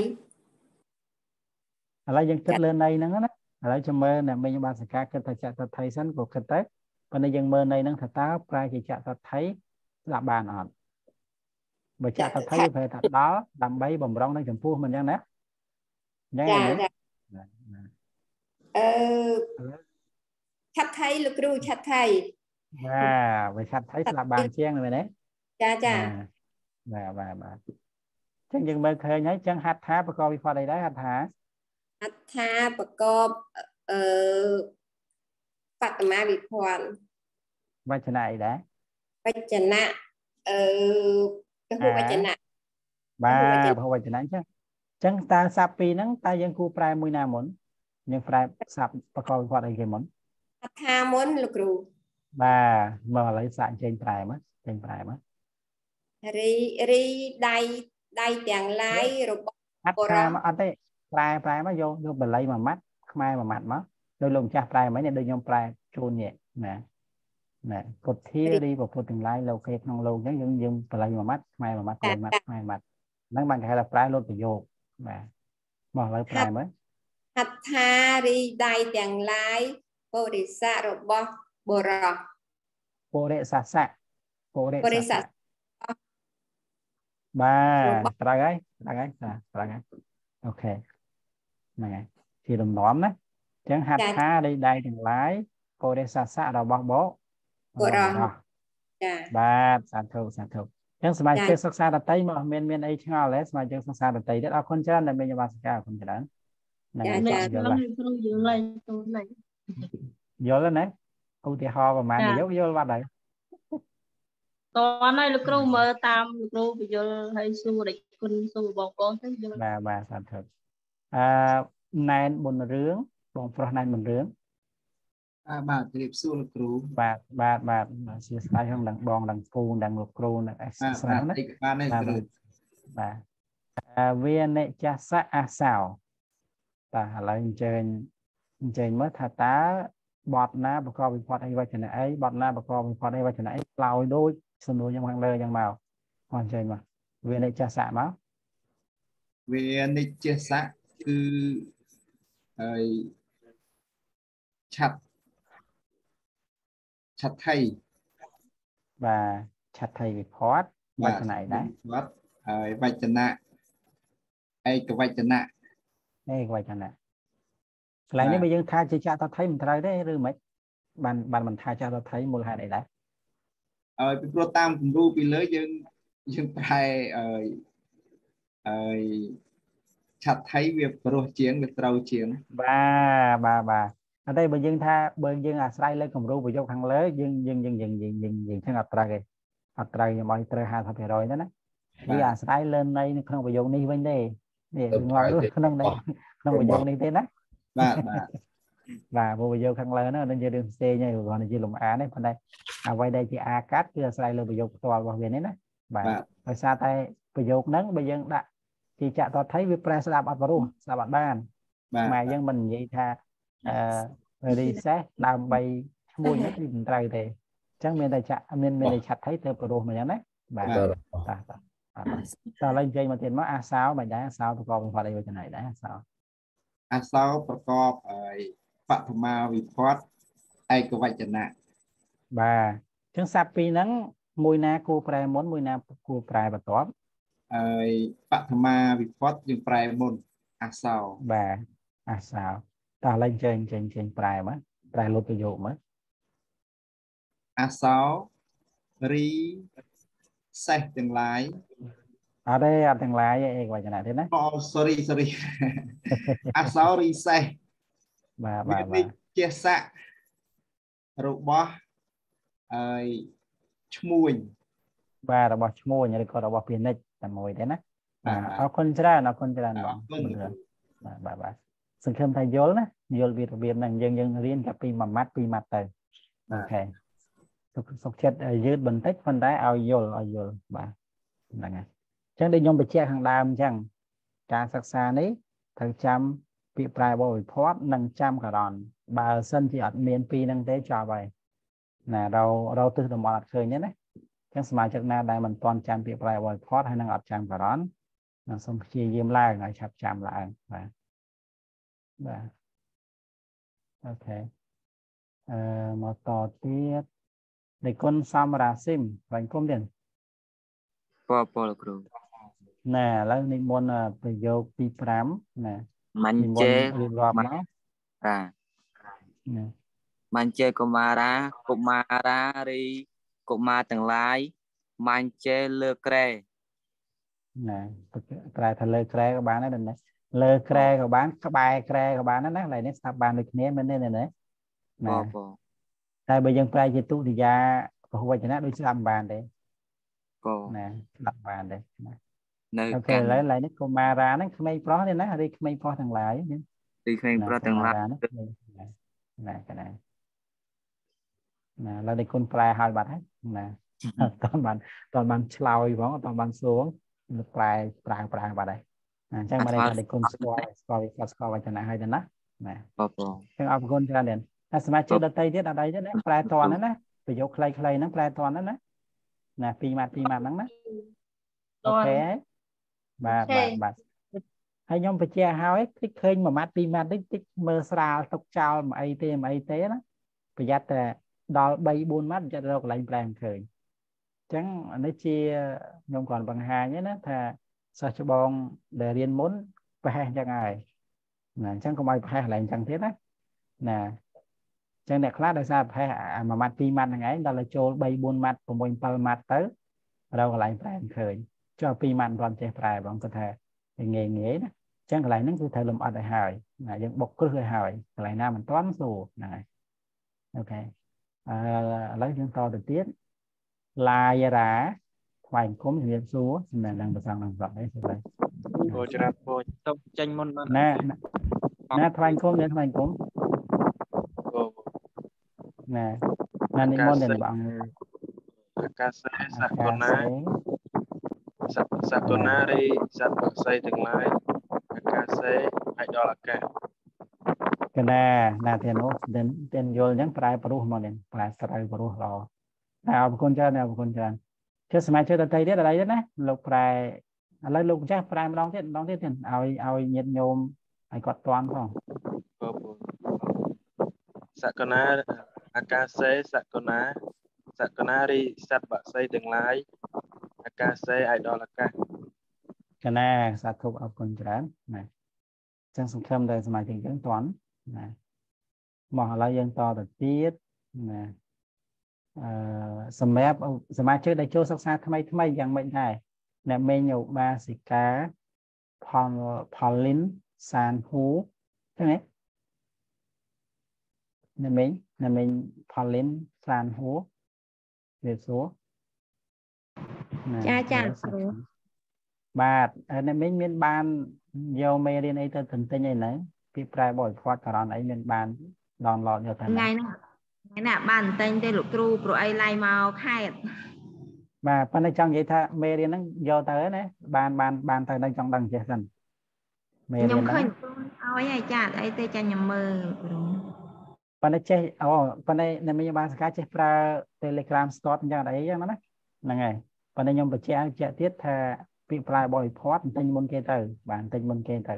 Speaker 2: ឡូវយើងគិតលើន័យហ្នឹងណាឥឡូវចាំមើលអ្នកមិញបានសកាគិតថាចតថៃសិនក៏គិតទៅ ប៉ុន្តែយើងមើលន័យហ្នឹងថាតើប្រែជាចតថៃស្ដាប់បានអត់បើចតថៃវាប្រែថាដល់ដើម្បីបំរុងនឹងចំពោះមិនអញ្ចឹងណាអញ្ចឹង
Speaker 12: ចា
Speaker 2: ណា
Speaker 12: ចាអឺឆាត់ថៃលោកគ្រូឆាត់ថៃ
Speaker 2: បាទវាឆាត់ថៃស្ដាប់បានជាងមែនទេ
Speaker 12: ចាចា
Speaker 2: បាទបាទបាទអញ្ចឹងយើងមើលឃើញហើយអញ្ចឹងហត្ថថាប្រកបវិផតអីដែរហត្ថថា
Speaker 12: អត្ថាបកបអឺ បតមាវិភ័ត
Speaker 2: វចនៈអីដែរ
Speaker 12: វចនៈអឺពហុវចនៈ
Speaker 2: បាទពហុវចនៈអញ្ចឹងអញ្ចឹងតើស័ព្ទពីរហ្នឹងតើយើងគូប្រែមួយណាមុនយើងប្រែស័ព្ទប្រកបវិផតអីគេមុន
Speaker 12: អត្ថាមុនលោកគ្រូ
Speaker 2: បាទមកឥឡូវសាកចេញប្រែមកចេញប្រែមក
Speaker 12: រីរីដៃដៃទាំងឡាយរបស់
Speaker 2: អត់ថាមកអត់ទេប្រែប្រែមកយកយកបល័យមួយម៉ាត់ខ្មែរមួយម៉ាត់មក ដោយលោកម្ចាស់ប្រែមិញនេះដូចខ្ញុំប្រែជូននេះណាណាពុទ្ធារីប្រពុតទាំងឡាយលោកគេក្នុងលោកអញ្ចឹងយើងយើងបល័យមួយម៉ាត់ខ្មែរមួយម៉ាត់បល័យម៉ាត់ខ្មែរមួយម៉ាត់ហ្នឹងបានគេហៅថាប្រែលុតប្រយោគបាទមកឥឡូវប្រែមើល
Speaker 12: ហត្ថារីដៃទាំងឡាយបរិស័ករបស់បុរស
Speaker 2: ពុរិសសៈពុរិ
Speaker 12: បរិ
Speaker 2: ស
Speaker 12: ស័
Speaker 2: សៈ
Speaker 12: ក
Speaker 2: បាទត្រូវហើយត្រូវហើយចាត្រូវហើយអូខេហ្នឹងហើយជាលំនាំណាអញ្ចឹងហត្ថថាដីដៃទាំងឡាយពុរិសសៈរបស់បោ
Speaker 12: បុរស
Speaker 2: របស់
Speaker 12: ចា
Speaker 2: បាទសាធុសាធុអញ្ចឹងសមាជិក
Speaker 12: ចា៎
Speaker 2: សិក្សាដតីមកមានមានអីឆ្ងល់ទេសមាជិកសិក្សាដតីទៀតអរគុណច្រើនដែលមានយល់សិកាអរគុណច្រើនហ្នឹងហើយ
Speaker 7: អ្នក
Speaker 2: យ
Speaker 7: ឆ្ល
Speaker 2: ល់
Speaker 7: ង
Speaker 2: ហើយ
Speaker 7: គ្រូយើងឡើងទូឡើង
Speaker 2: យល់ហើយណាឧទាហរណ៍ប្រហែល
Speaker 7: ចា៎
Speaker 2: ប្រយោគយល់បាត់ហើយ
Speaker 7: តោះហើយលោកគ្រូមើលតាមលោកគ្រូបញ្យលហើយសួរដេចគុណសួរបងប្អូនទៅយល់
Speaker 2: បាទបាទសាធុអឺណែនបុនរឿង បងប្រុសណែនបុនរឿង
Speaker 13: អើបាទជម្រាបសួរលោកគ្រូ
Speaker 2: បាទបាទបាទអធិស្ឋានខ្ញុំដឹងបងដឹងពូដឹងលោកគ្រូដឹងអេស
Speaker 13: បាទ
Speaker 2: ស្រា
Speaker 13: បាទ
Speaker 2: ណា
Speaker 13: តិចបានទេគ្រូ
Speaker 2: បាទអឺវានិចាសៈអាសោបាទឥឡូវអញ្ជើញអញ្ជើញមើលថាតើបទណាប្រកបវិផតអីវចនៈអីបទណាប្រកបវិផតអីវចនៈអីឆ្លើយដូចសំណួរខ្ញុំខាងលើអញ្ចឹងមកអរអញ្ជើញមកវានិចាសៈមក
Speaker 13: វានិច្ចស័កគឺហើយ ឆាត់ឆាត់ថៃ
Speaker 2: បាទឆាត់ថៃវិផតវចនៈអីដែរ
Speaker 13: វត្តហើយវចនៈឯកវចនៈ
Speaker 2: នេះវចនៈកន្លែងនេះបើយើងថាជាចតថៃមិនត្រូវទេឬមិនបានបានមិនថាចតថៃមូលហេតុអីដែរ
Speaker 13: ហើយពីព្រោះតាមគំរូពីលើយើងយើងប្រែហើយហើយឆាត់ថៃវាព្រោះជាងវាត្រូវជាង
Speaker 2: បាទបាទបាទ អត់ទេបើយើងថាបើយើងអាស្រ័យលើគំរូប្រយោគខាងលើយើងយើងយើងយើងយើងយើងយើងហ្នឹងអត់ត្រូវទេអត់ត្រូវខ្ញុំឲ្យត្រូវ50%ទៅណាវាអាស្រ័យលើន័យនៅក្នុងប្រយោគនេះវិញទេនេះងាប់រស់ក្នុងន័យក្នុងប្រយោគនេះទេណា
Speaker 13: បាទបាទ
Speaker 2: បាទព្រោះប្រយោគខាងលើហ្នឹងនឹងជារឿងផ្សេងហើយគ្រាន់តែជាលំអានទេប៉ុន្តែអ្វីដែលជាអាកាត់គឺអាស្រ័យលើប្រយោគផ្ទាល់របស់វានេះណាបាទដោយសារតែប្រយោគហ្នឹងបើយើងដាក់ជាចតថៃវាប្រែស្ដាប់អត់បរោះស្ដាប់អត់បាន
Speaker 13: បាទ
Speaker 2: ខ្មែរយើងមិននិយាយថា អឺ reset ដើម្បីឈ្មោះនេះគឺមិនត្រូវទេអញ្ចឹងមានតែចាក់មានមានតែឆាត់ថៃទៅព្រោះមកអញ្ចឹងណាបាទបាទបាទបាទតើឥឡូវនិយាយមកទៀតមកអាសោមិនដែរអាសោប្រកបវិផតអីវចន័យដែរអាសោ
Speaker 13: អសោប្រកបហើយបឋមាវិផតឯកវចនៈ
Speaker 2: បាទអញ្ចឹងសាប់ពីរហ្នឹងមួយណាគួរប្រែមុនមួយណាគួរប្រែបន្ទាប់
Speaker 13: ហើយបឋមាវិផតយើងប្រែមុនអសោ
Speaker 2: បាទអាសោ តើឥឡូវចេញចេញចេញប្រែមកប្រែលុតប្រយោគមក
Speaker 13: អសោរីសេះទាំងឡាយ
Speaker 2: អត់ទេអត់ទាំងឡាយទេឯកវចនៈទេណា
Speaker 13: អូ sorry sorry អក្សររីសេះ
Speaker 2: បាទបាទ
Speaker 13: វា
Speaker 2: បាទ
Speaker 13: ជាស័ករបស់អើយឈ្មួញ
Speaker 2: បាទរបស់ឈ្មោះឬក៏របស់ពាណិជ្ជតែមួយទេណា
Speaker 13: បាទ
Speaker 2: អរគុណច្រើនអរគុណច្រើនបង
Speaker 13: អរគុណ
Speaker 2: បាទបាទបាទ សង្ឃឹមថាយល់ណាយល់ពីរបៀបហ្នឹងយើងយើងរៀនតែពីមួយម៉ាត់ពីរម៉ាត់ទៅអូខេសុខសុខចិត្តឲ្យយឺតបន្តិចប៉ុន្តែឲ្យយល់ឲ្យយល់បាទហ្នឹងហើយអញ្ចឹងដូចខ្ញុំបញ្ជាក់ខាងដើមអញ្ចឹងការសិក្សានេះត្រូវចាំពាក្យប្រែបរិភ័តនិងចាំករណបើសិនជាអត់មានពីរហ្នឹងទេចប់ហើយណាเราเราទិសតំបន់អត់ឃើញទេណាអញ្ចឹងសមាជិកណាដែលមិនទាន់ចាំពាក្យប្រែបរិភ័តហើយនឹងអត់ចាំករណនឹងសូមព្យាយាមឡើងឲ្យឆាប់ចាំឡើងបាទ បាទអូខេអឺមកតទៀតនៃគុណសំរាស៊ីមបាញ់គុំទៀត
Speaker 1: ពពលោកគ្រូ
Speaker 2: ណែឥឡូវនិមន្តអឺប្រយោគទី5ណា
Speaker 1: មិន
Speaker 2: និម
Speaker 1: ចេ
Speaker 2: ន្តរៀបរាប់មក
Speaker 1: បាទ
Speaker 2: ណា
Speaker 1: មិនចេកុមារាកុមារារីកុមារទាំងឡាយមិនចេលើក្រែ
Speaker 2: ណាប្រែថាលើក្រែក៏បានដែរណា លើក្រែក៏បានក្បែរក្រែក៏បានដែរណាឡើយនេះស្ដាប់បានដូចគ្នាមែនទេណា
Speaker 1: ព
Speaker 2: ណា
Speaker 1: ព
Speaker 2: តែបើយើងប្រែជាទុតិយាពហុវចនៈដូចស្ដាប់មិនបានទេ
Speaker 1: ព
Speaker 2: ណាស្ដាប់បានទេណា
Speaker 1: នៅ
Speaker 2: អូខេឥឡូវឡើយនេះកុមារាហ្នឹងក្មេងប្រុសទេណាឬក្មេងប្រុសទាំងឡាយហ្នឹង
Speaker 1: ទីឃើញប្រត់ទាំងឡាយ
Speaker 2: ណាក្មេងណាកណាណាឥឡូវនេះគុណប្រែឲ្យបាត់ហើយណាអត់តាន់បានតាន់បានឆ្លើយផងអត់តាន់បានសួរប្រែប្រាំងប្រាំងបាត់ហើយ អញ្ចឹងបានន័យថាដែលគុណស្គាល់ស្គាល់វិកស្គាល់វចនៈហើយទៅណាណា
Speaker 1: ពព
Speaker 2: អញ្ចឹងអរគុណច្រើនដែរតែសមាជិកដតីទៀតអត់អីទេណាប្រែតហ្នឹងណាប្រយោគខ្លីៗហ្នឹងប្រែតហ្នឹងណាណាពីរម៉ាត់ពីរម៉ាត់ហ្នឹងណាអូខេហើយបាទបាទបាទហើយខ្ញុំបញ្ជាក់ហើយតិចឃើញមួយម៉ាត់ពីរម៉ាត់តិចតិចមើលស្រាលទុកចោលមិនអីទេមិនអីទេណាប្រយ័ត្នតែដល់3 4ម៉ាត់ចិត្តរកកន្លែងប្រែមិនឃើញអញ្ចឹងអានេះជាខ្ញុំគ្រាន់បង្ហាញទេណាថា សិស្សច្បងដែលរៀនមុនប្រហែសអញ្ចឹងហើយណាអញ្ចឹងកុំឲ្យប្រហែសកន្លែងអញ្ចឹងទៀតណាណាអញ្ចឹងអ្នកខ្លះដោយសារប្រហែសអាមួយម៉ាត់ពីរម៉ាត់ហ្នឹងឯងដល់ឲ្យចូល3 4ម៉ាត់6 7ម៉ាត់ទៅរកកន្លែងប្រែមិនឃើញចុះពីរម៉ាត់មិនទាន់ចេះប្រែបងគាត់ថាងាយងាយណាអញ្ចឹងកន្លែងហ្នឹងគឺត្រូវលំអិតឲ្យហើយណាយើងបុកគ្រឹះឲ្យហើយកន្លែងណាមិនទាន់សួរហ្នឹងហើយអូខេអឺឥឡូវយើងតទៅទៀតឡាយរា ថ្វាយអង្គមជំរាបសួរសម្រាប់នឹងប្រសងនឹងប្រាប់នេះសម្រាប់
Speaker 9: ពូច្រាបពូទៅចេញមុនបាន
Speaker 2: ណាណាថ្វាយអង្គមណាថ្វាយអង្គម
Speaker 9: ពូ
Speaker 2: ណាណានិមន្តទេបង
Speaker 14: អាកាសេស
Speaker 2: អា
Speaker 14: កុ
Speaker 2: កា
Speaker 14: ណា
Speaker 2: សេ
Speaker 14: សសកុណារីសត្វបក្សីទាំងឡាយអាកាសេឲ្យដល់អាកាស
Speaker 2: កណាណាធានោះទានទានយល់អញ្ចឹងប្រែប្រុសមកនេះប្រែស្រូវប្រុសល្អតែអរគុណច្រើនអរគុណច្រើន ជឿសមាជិកដតីទៀតអីទៀតណាលោកប្រែឥឡូវលោកម្ចាស់ប្រែម្ដងទៀតម្ដងទៀតទៀតឲ្យឲ្យញាតិញោមឲ្យគាត់តាន់ផង
Speaker 14: ពូពូសកុណាអាកាសេសកុណាសកុណារីសត្វបក្សីទាំងឡាយអាកាសេឲ្យដល់អាកាស
Speaker 2: កណាសាធុអរគុណច្រើនណាអញ្ចឹងសង្ឃឹមតែសមាជិកយើងតាន់ណាមកឥឡូវយើងតទៅទៀតណា អឺសម្រាប់សមាជិកដែលចូលសិក្សាថ្មីថ្មីយ៉ាងម៉េចដែរអ្នកមេញឧបាសិកាផលផលលីនសានហ៊ូចឹងណាអ្នកមេញអ្នកមេញផលលីនសានហ៊ូវាសួរណា
Speaker 12: ចាចាគ្រូ
Speaker 2: បាទហើយអ្នកមីងមានបានយកមេរៀនអីទៅទន្ទិញអីហ្នឹងពីប្រែបរិភ័តករណអីមានបាន download យកទៅ
Speaker 15: ថ្ងៃហ្នឹង ថ្ងៃណាបានតែងទេលោកគ្រូព្រោះអីឡាយមកខេត
Speaker 2: បាទប៉ុន្តែចង់និយាយថាមេរៀនហ្នឹងយកទៅហើយណាបានបានបានទៅដល់ចង់ដឹងចេះសិនមេរៀន
Speaker 15: ខ្ញុំ
Speaker 2: ហ្នឹង
Speaker 15: ឃើញឲ្យហើយចាអីទេចាខ្ញុំមើលលោកគ្រូ
Speaker 2: ប៉ុន្តែចេះអូប៉ុន្តែអ្នកមីងបានសកាចេះប្រើ Telegram Store អញ្ចឹងអត់អីចឹងណាហ្នឹងហើយប៉ុន្តែខ្ញុំបញ្ជាក់បញ្ជាក់ទៀតថាពាក្យប្រែបរិភ័តបន្តិចមុនគេទៅ បានបន្តិចមុនគេទៅ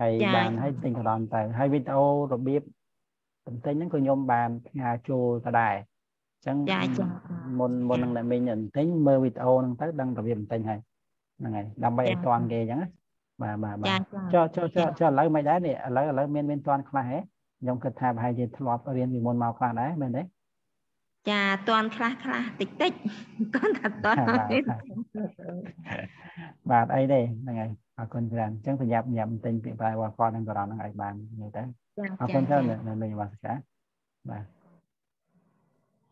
Speaker 2: ហើយបានហើយបន្តិចក៏ដល់ទៅហើយវីដេអូរបៀប បន្តិចហ្នឹងក៏ខ្ញុំបានផ្ញើចូលទៅដែរអញ្ចឹង
Speaker 15: ចាចា
Speaker 2: មុនមុននឹងតែមីងបន្តិចមើលវីដេអូហ្នឹងទៅដឹងរបៀបបន្តិចហើយហ្នឹងហើយដើម្បីឲ្យតាន់គេអញ្ចឹងណាបាទបាទបាទចុះចុះចុះចុះឥឡូវមិនដែរនេះឥឡូវឥឡូវមានមានតាន់ខ្លះហ៎ខ្ញុំគិតថាប្រហែលជាធ្លាប់រៀនពីមុនមកខ្លះដែរមែនទេ
Speaker 15: ចាតន់ខ្លះខ្លះតិចតិចគាត់ថាតន់
Speaker 2: បាទបាទអីទេហ្នឹងហើយអរគុណច្រើនអញ្ចឹងប្រញាប់ញាប់ទិញពាក្យប្រែវត្តគាត់នឹងក៏រំហ្នឹងឲ្យបានមើលទៅ
Speaker 15: ចា
Speaker 2: អរគុណច្រើន
Speaker 15: ចា
Speaker 2: នៅលេងវត្តកាបាទ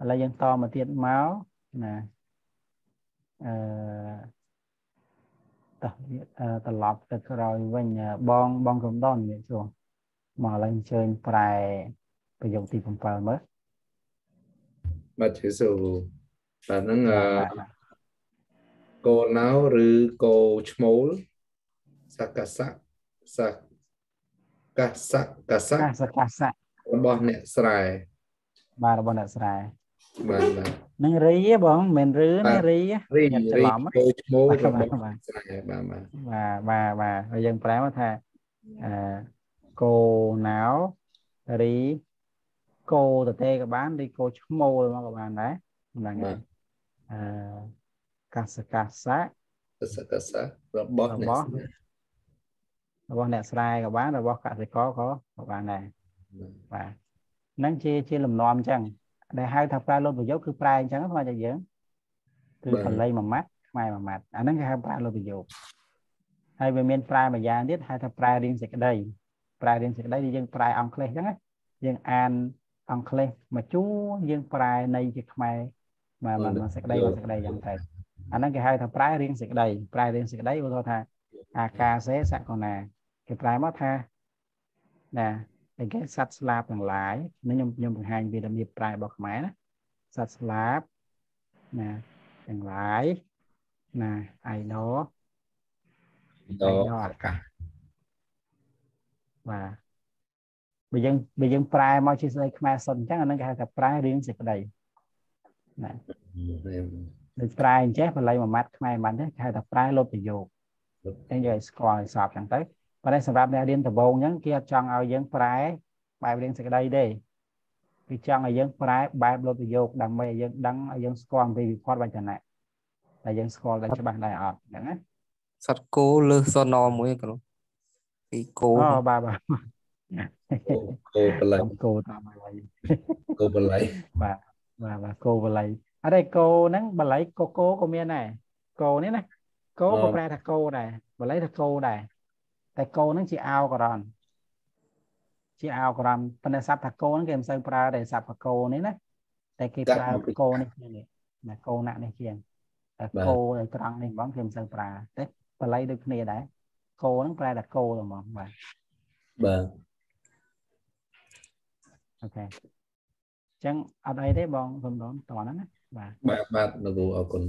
Speaker 2: ឥឡូវយើងតមកទៀតមកណាអឺតោះអឺត្រឡប់ទៅក្រោយវិញអឺបងបងកំដននេះជួមកឥឡូវអញ្ជើញប្រែប្រយោគទី7មើល
Speaker 4: បាទជឿសួរបាទហ្នឹងអឺ
Speaker 2: បាទបាទ
Speaker 4: គោណៅឬគោឈ្មោលសកសៈសក សៈកសៈ
Speaker 2: កាសកាសៈ
Speaker 4: របស់អ្នកស្រែ
Speaker 2: បាទរបស់អ្នកស្រែ
Speaker 4: បាទបាទ
Speaker 2: នឹងរីហ៎បងមិនមែនឬ
Speaker 4: បា
Speaker 2: ណា
Speaker 4: ទ
Speaker 2: រីហ៎
Speaker 4: រី
Speaker 2: ខ្ញុំច្រីរឡំហ៎
Speaker 4: គោឈ្មោល
Speaker 2: បាទ
Speaker 4: របស់
Speaker 2: បាទ
Speaker 4: អ្នកស្រែបាទបាទ
Speaker 2: បាទបាទបាទហើយយើងប្រែមកថាអឺគោណៅរីគោតទេក៏បានឬគោឈ្មោលមកក៏បានដែរហ្នឹងហើយអឺកាសកាសៈ
Speaker 4: កសៈកសៈរបស់អ្នក
Speaker 2: របស់
Speaker 4: ស្រែ
Speaker 2: របស់អ្នកស្រែក៏បានរបស់កសិករក៏ក៏បានដែរបាទហ្នឹងជាជាលំនាំអញ្ចឹងដែលហៅថាប្រែលោតប្រយោគគឺប្រែអញ្ចឹងស្មើតែយើងគឺ
Speaker 4: បាទ
Speaker 2: កលៃមួយម៉ាត់ខ្មែរមួយម៉ាត់អាហ្នឹងគេហៅប្រែលោតប្រយោគហើយវាមានប្រែមួយយ៉ាងទៀតហៅថាប្រែរៀងសេចក្តីប្រែរៀងសេចក្តីដែលយើងប្រែអង់គ្លេសអញ្ចឹងណាយើងអានអង់គ្លេសមកជួរយើងប្រែនៃជាខ្មែរមកមកមកសេចក្តីមកសេចក្តីអញ្ចឹងទៅអាហ្នឹងគេហៅថាប្រែរៀងសេចក្តីប្រែរៀងសេចក្តីឧទាហរណ៍ថាអាកាសេសកណា គេប្រែមកថាណាតែគេសត្វស្លាបទាំងឡាយនេះខ្ញុំខ្ញុំបង្ហាញពីរបៀបប្រែរបស់ខ្មែរណាសត្វស្លាបណាទាំងឡាយណាអៃណូ
Speaker 4: ដ
Speaker 2: អៃណូអាកាសបាទបើយើងបើយើងប្រែមកជាស្ដីខ្មែរសុទ្ធអញ្ចឹងអាហ្នឹងគេហៅថាប្រែរៀងសេចក្តីណាដូចប្រែអញ្ចេះបល័យមួយម៉ាត់ខ្មែរមួយម៉ាត់ទេគេហៅថាប្រែលុបប្រយោគអញ្ចឹងយកឲ្យស្គាល់ឲ្យសពអញ្ចឹងទៅ ប៉ុន្តែសម្រាប់អ្នករៀនដំបូងអញ្ចឹងគេអត់ចង់ឲ្យយើងប្រែបែបរៀងសេចក្តីទេគឺចង់ឲ្យយើងប្រែបែបលុបប្រយោគដើម្បីឲ្យយើងដឹងឲ្យយើងស្គាល់អំពីវិផតវចនៈតែយើងស្គាល់តែច្បាស់ដែរអត់អញ្ចឹងណា
Speaker 10: សត្វគោលើសសនមួយ គ្រូពីគោ
Speaker 2: អូបាទបាទ
Speaker 4: គោបល័យ
Speaker 2: គោតាមបល័យ
Speaker 4: គោបល័យ
Speaker 2: បាទបាទបាទគោបល័យអត់ទេគោហ្នឹងបល័យកគោក៏មានដែរគោនេះណាគោក៏ប្រែថាគោដែរបល័យថាគោដែរ តែគោហ្នឹងជាអោករ៉នជាអោករ៉នប៉ុន្តែស័ព្ទថាគោហ្នឹងគេមិនសូវប្រើតែស័ព្ទថាគោនេះណាតែគេប្រើគោនេះជាងនេះណាគោណាក់នេះជាងតែគោឲ្យត្រង់នេះហ្មងគេមិនសូវប្រើទេបល័យដូចគ្នាដែរគោហ្នឹងប្រែថាគោតែហ្មងបាទ
Speaker 4: បាទ
Speaker 2: អូខេអញ្ចឹងអត់អីទេបងសំដនតោះហ្នឹងណាបាទ
Speaker 4: បាទបាទលោកគ្រូអរគុណ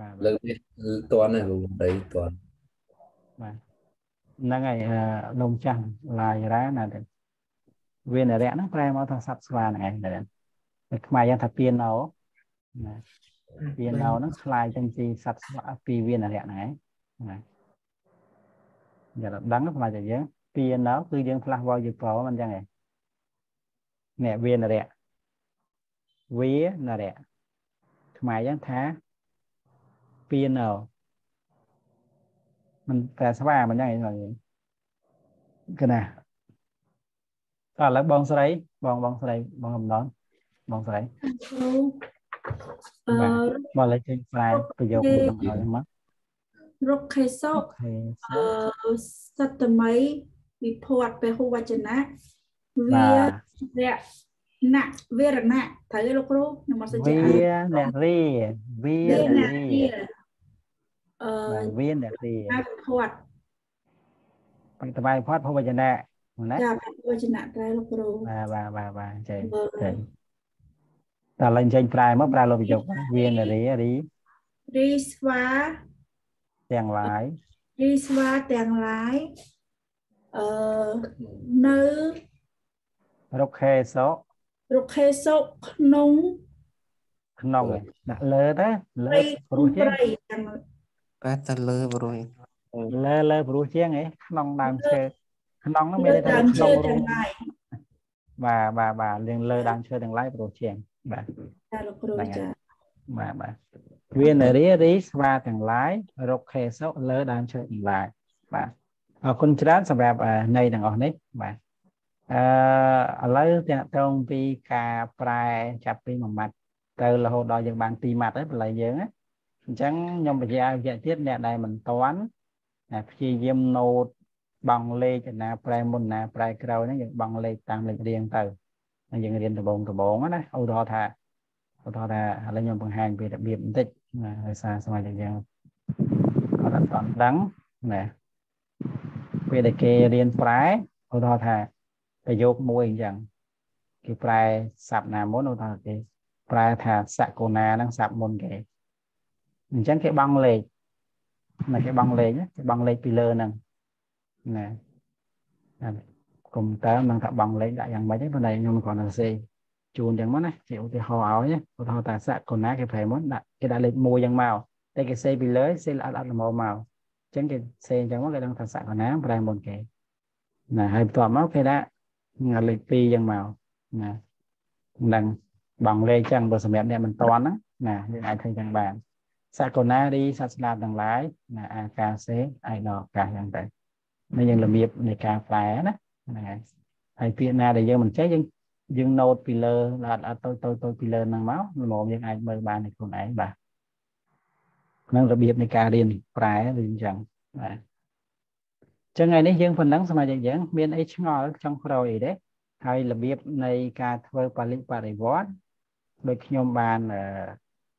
Speaker 2: បាទ
Speaker 4: លើកនេះគឺតន់ទេគ្រូដីតន់
Speaker 2: បាទ ហ្នឹងហើយអឺលោមចាស់ឡាយរ៉ាណាទៅវានរៈហ្នឹងប្រែមកថាសត្វស្វាហ្នឹងឯងតែខ្មែរយ៉ាងថាពៀនណោណាពៀនណោហ្នឹងឆ្លាយចេញពីសត្វស្វាពីវានរៈហ្នឹងឯងណាយ៉ាងដឹងខ្មែរតែយើងពៀនណោគឺយើងផ្លាស់វល់យប្រមិនអញ្ចឹងឯងនេះវានរៈវានរៈខ្មែរយ៉ាងថាពៀនណោ mình về số ba mình nhảy rồi cái này à là bong sấy bong bong sấy bong hầm đón bong sấy
Speaker 5: អឺ
Speaker 2: បាទមកលេខចេញ file ប្រយោគពីកំហើយមក
Speaker 5: រុក្ខេសុខ
Speaker 2: អូខេ
Speaker 5: អឺសត្វមីវិភ័តពហុវចនៈ
Speaker 2: បា
Speaker 5: វា
Speaker 2: ទ
Speaker 5: រណៈវារណៈត្រូវទេលោកគ្រូខ្ញុំអត់សូវចេះ
Speaker 2: វា
Speaker 5: អាន
Speaker 2: អ្នករីវា
Speaker 5: វា
Speaker 2: អ្នក
Speaker 5: ណៈ
Speaker 2: រី
Speaker 5: វា អឺ
Speaker 2: បាទវាអ្នករី
Speaker 5: អាវិភ័ត
Speaker 2: បច្ចបាយផាត់ភវចនៈណា
Speaker 5: ចាភវចនៈត្រូវលោកគ្រូ
Speaker 2: បាទបាទបាទបាទចេះ
Speaker 5: បាទ
Speaker 2: ចេះតែឡើងចេញប្រែមកប្រែលោកប្រយោគវាអ្នករីរី
Speaker 5: រីស្វា
Speaker 2: ទាំងឡាយ
Speaker 5: រីស្វាទាំងឡាយអឺនៅ
Speaker 2: រុក្ខេសុ
Speaker 5: រុក្ខេសុខក្នុង
Speaker 2: ក្នុងឯងដាក់លើទៅលើ
Speaker 5: ព្រៃ
Speaker 2: ព្រោះជាង
Speaker 5: ព្រៃទាំង
Speaker 10: បែរទៅលើប្រួយ
Speaker 2: លើលើព្រោះជាងឯងក្នុងដើមឈើក្នុងហ្នឹងមាន
Speaker 5: លើ
Speaker 2: ន័យថា
Speaker 5: ដើមឈើ
Speaker 2: ក្នុង
Speaker 5: ទាំង
Speaker 2: រូង
Speaker 5: ឡាយ
Speaker 2: បាទបាទបាទលៀងលើដើមឈើទាំងឡាយព្រោះជាងបាទ
Speaker 5: ចាលោកគ្រូ
Speaker 2: ហ្នឹងហើយ
Speaker 5: ចា
Speaker 2: បាទបាទវានរារីស្វាទាំងឡាយរុក្ខេសុលើដើមឈើទាំងឡាយបាទអរគុណច្រើនសម្រាប់អឺនៃទាំងអស់នេះបាទអឺឥឡូវតាក់ទងពីការប្រែចាប់ពីមួយម៉ាត់ទៅរហូតដល់យើងបាន2ម៉ាត់ហើយបល័យយើងណា អញ្ចឹងខ្ញុំបញ្ញាវគ្គទៀតអ្នកដែលមិនតាន់ណាព្យាយាមណូតបងលេខណាប្រែមុនណាប្រែក្រោយហ្នឹងយើងបងលេខតាមលេខរៀងទៅហើយយើងរៀនដំបងដំបងណាឧទាហរណ៍ថាឧទាហរណ៍ថាឥឡូវខ្ញុំបង្ហាញពីរបៀបបន្តិចណាដោយសារសមាជិកយើងគាត់អត់ទាន់ដឹងណាពេលដែលគេរៀនប្រែឧទាហរណ៍ថាប្រយោគមួយអញ្ចឹងគេប្រែស័ព្ទណាមុនឧទាហរណ៍គេប្រែថាសកុណាហ្នឹងស័ព្ទមុនគេ អញ្ចឹងគេបង់លេខណាគេបង់លេខគេបង់លេខពីលើហ្នឹងណាកុំតើមិនថាបង់លេខដាក់យ៉ាងម៉េចទេប៉ុន្តែខ្ញុំគ្រាន់តែសេជូនយ៉ាងមកណាជាឧទាហរណ៍ឲ្យឧទាហរណ៍ថាសកុណាគេប្រែមុនដាក់គេដាក់លេខ1យ៉ាងមកតែគេសេពីលើសេអត់អត់ល្មមមកអញ្ចឹងគេសេអញ្ចឹងមកគេដឹងថាសកុណាប្រែមុនគេណាហើយបន្ទាប់មកគេដាក់លេខ2យ៉ាងមកណានឹងបងលេខចឹងបើសម្រាប់អ្នកមិនតន់ហ្នឹងណាយើងអាចធ្វើចឹងបាន សកុណារីសាស្ត្រាទាំងឡាយណាអាកាសេអាយដល់កាសយ៉ាងទៅនេះយើងរបៀបនៃការប្រែណាហ្នឹងហើយហើយពាក្យណាដែលយើងមិនចេះយើងយើងណូតពីលើអត់អត់តូចតូចតូចពីលើហ្នឹងមកល្មមយើងអាចមើលបាននៃខ្លួនឯងបាទក្នុងរបៀបនៃការរៀនប្រែឬអញ្ចឹងបាទចឹងថ្ងៃនេះយើងប៉ុណ្ណឹងសមាជិកយើងមានអីឆ្ងល់ចង់ក្រោយអីទេហើយរបៀបនៃការធ្វើបាលិបរិវត្តដូចខ្ញុំបាន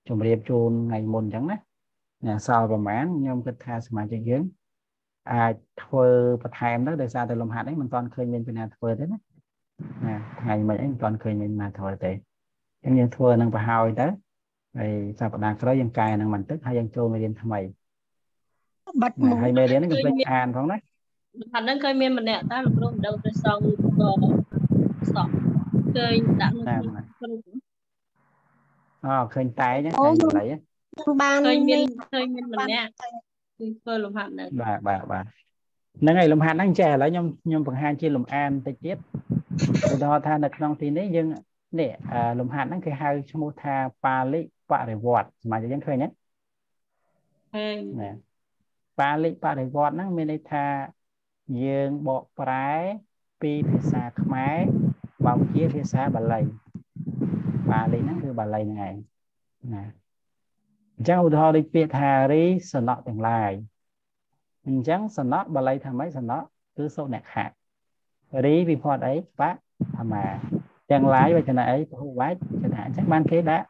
Speaker 2: ជម្រាបជូនថ្ងៃមុនអញ្ចឹងណាណាសល់ប្រហែលខ្ញុំគិតថាសមាជិកយើងអាចធ្វើបន្ថែមទៅដោយសារតែលំហាត់នេះមិនទាន់ឃើញមានបញ្ហាធ្វើទេណាណាថ្ងៃមិញអីមិនទាន់ឃើញមានណាធ្វើទេអញ្ចឹងយើងធ្វើនឹងប្រហើយទៅហើយសប្តាហ៍ក្រោយយើងកែនឹងបន្តិចហើយយើងចូលមេរៀនថ្មី
Speaker 3: បាត់
Speaker 2: មកហើយមេរៀននេះខ្ញុំភ្លេចអានផងណា
Speaker 7: ថានឹងឃើញមានម្នាក់តែលោកគ្រូមិនដឹងទៅសងសក់ឃើញដាក់នៅក្នុង
Speaker 2: អូឃើញតែហ្នឹងតែបល័យ
Speaker 3: បាន
Speaker 7: ឃើញមានឃើញមានម្នាក់គឺធ្វើលំហាត់នៅ
Speaker 2: បាទបាទបាទហ្នឹងហើយលំហាត់ហ្នឹងចេះឥឡូវខ្ញុំខ្ញុំបង្ហាញជាលំអានតិចទៀតឧទាហរណ៍ថានៅក្នុងទីនេះយើងនេះលំហាត់ហ្នឹងគេហៅឈ្មោះថាបាលិបរិវត្តសមាជិកយើងឃើញទេ
Speaker 7: ឃើញ
Speaker 2: ណាបាលិបរិវត្តហ្នឹងមានន័យថាយើងបកប្រែពីភាសាខ្មែរបោកជាភាសាបាលី បាលីហ្នឹងគឺបាលីហ្នឹងឯងណាអញ្ចឹងឧទាហរណ៍ដូចពាក្យថារីសំណក់ទាំងឡាយអញ្ចឹងសំណក់បាលីថាម៉េចសំណក់គឺសុអ្នកខៈរីវិផតអីបៈធម្មាទាំងឡាយវចនៈអីពហុវាចចនៈអញ្ចឹងបានគេដាក់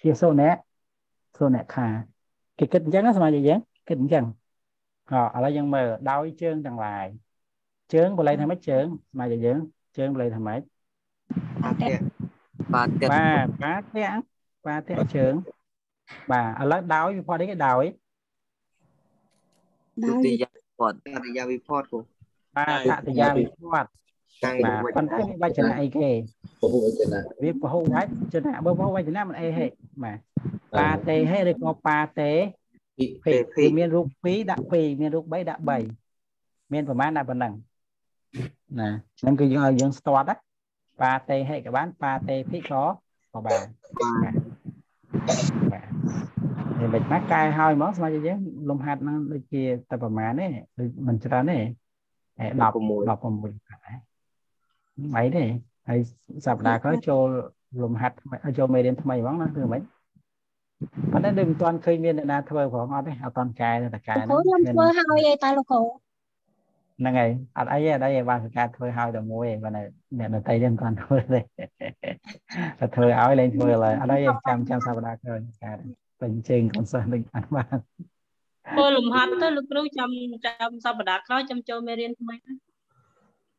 Speaker 2: ជាសុអ្នកសុអ្នកខាគេគិតអញ្ចឹងសមាជិកយើងគិតអញ្ចឹងអឥឡូវយើងមើលដោយជើងទាំងឡាយជើងបល័យថាម៉េចជើងស្មើយើងជើងបល័យថាម៉េច
Speaker 11: បាតៈ បាតៈ
Speaker 2: បាទបាតៈបាតៈជើងបាទឥឡូវដោយវិផតអីគេដោយ
Speaker 11: ទុតិយវិផតតតិយវិផតគូ
Speaker 2: បាទតតិយវិផត
Speaker 11: តាំង
Speaker 2: បាទប៉ុន្តែវាវចនៈអីគេ
Speaker 4: ពហុវចនៈ
Speaker 2: វាពហុវចនៈបើពហុវចនៈមិនអីហេបាទបាតេហេឬក៏បាតេពីពីមានរូប2ដាក់2មានរូប3ដាក់3មានប្រមាណដាក់ប៉ុណ្ណឹងណាហ្នឹងគឺយើងឲ្យយើងស្ទាត់ណា បាតេហេក៏បានបាតេភិក៏ក៏បានបាទនេះមិនមកកែហើយហ្មងស្មារតីយើងលំហាត់ហ្នឹងដូចជាតែប្រមាណទេដូចមិនច្រើនទេ10 16ដែរមិនទេហើយសប្តាហ៍ក្រោយចូលលំហាត់ចូលមេរៀនថ្មីហ្មងណាគឺមិនប៉ុន្តែដូចមិនទាន់ឃើញមានអ្នកណាធ្វើផងអត់ទេអត់ទាន់កែតែកែ
Speaker 3: ហ្នឹងខ្ញុំធ្វើហើយឯតាលោកគ្រូ
Speaker 2: ហ្នឹងហើយអត់អីទេអត់អីបានសកាធ្វើឲ្យតែមួយឯងបានអ្នកដតីនេះមិនទាន់ធ្វើទេតែធ្វើឲ្យលែងធ្វើឡើយអត់អីចាំចាំសប្តាហ៍ក្រោយកើតពេញជើងកូនសិស្សនឹងអត់បាន
Speaker 7: ធ្វើលំហាត់ទៅលោកគ្រូចាំចាំសប្តាហ៍ក្រោយចាំចូលមេរៀនថ្មីទៅ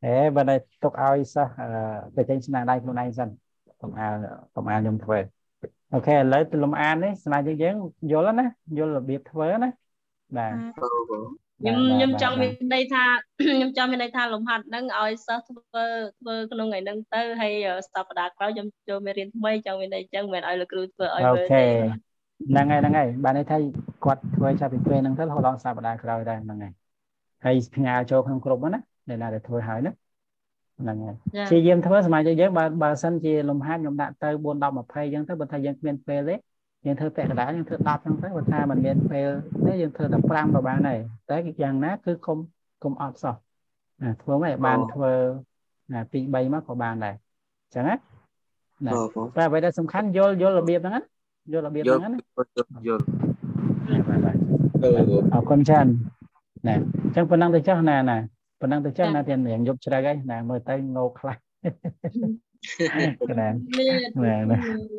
Speaker 2: អេបើតែទុកឲ្យសិស្សទៅចេញស្នាដៃខ្លួនឯងសិនកុំអាលកុំអាលខ្ញុំធ្វើអូខេឥឡូវទៅលំអាននេះស្នាយើងយើងយល់ណាយល់របៀបធ្វើណាបាទ
Speaker 7: ខ្ញុំខ្ញុំចង់មានន័យថាខ្ញុំចង់មានន័យថាលំហាត់ហ្នឹងឲ្យសិស្សធ្វើធ្វើក្នុងថ្ងៃហ្នឹងទៅហើយសប្តាហ៍ក្រោយខ្ញុំចូលមេរៀនថ្មីចង់មានន័យអញ្ចឹងមិនឲ្យលោកគ្រូធ្វើឲ្យ
Speaker 2: មើលទេអូខេហ្នឹងហើយហ្នឹងហើយបានន័យថាគាត់ធ្វើចាប់ពីពេលហ្នឹងទៅរហូតដល់សប្តាហ៍ក្រោយដែរហ្នឹងហើយហើយផ្ញើចូលក្នុងក្រុមណាដែលណាដែលធ្វើហើយណាហ្នឹងហើយជាយាមធ្វើសមាជិកយើងបើបើសិនជាលំហាត់ខ្ញុំដាក់ទៅ4 10 20អញ្ចឹងទៅបើថាយើងគ្មានពេលទេ យើងធ្វើពាក់កណ្ដាលយើងធ្វើ10ហ្នឹងទៅបើថាมันមានពេលទេយើងធ្វើតែ5ក៏បានដែរតែយ៉ាងណាគឺគុំគុំអត់សោះណាធ្វើមកបានធ្វើណា2 3មកក៏បានដែរអញ្ចឹងណាណា
Speaker 11: បងបង
Speaker 2: តែអ្វីដែលសំខាន់យល់យល់របៀបហ្នឹងណាយល់របៀប
Speaker 1: យ
Speaker 2: ហ្នឹង
Speaker 1: ល់
Speaker 2: ណា
Speaker 1: យល់
Speaker 2: បាទបាទ
Speaker 4: អឺ
Speaker 2: អរគុណច្រើនណាអញ្ចឹងប៉ុណ្ណឹងទៅចុះណាណាប៉ុណ្ណឹងទៅចុះណាទៀតរៀងយប់ជ្រៅហើយណាមើលទៅងោកខ្លះកណ្ដាល
Speaker 7: មាន
Speaker 2: ណាណា
Speaker 7: មាន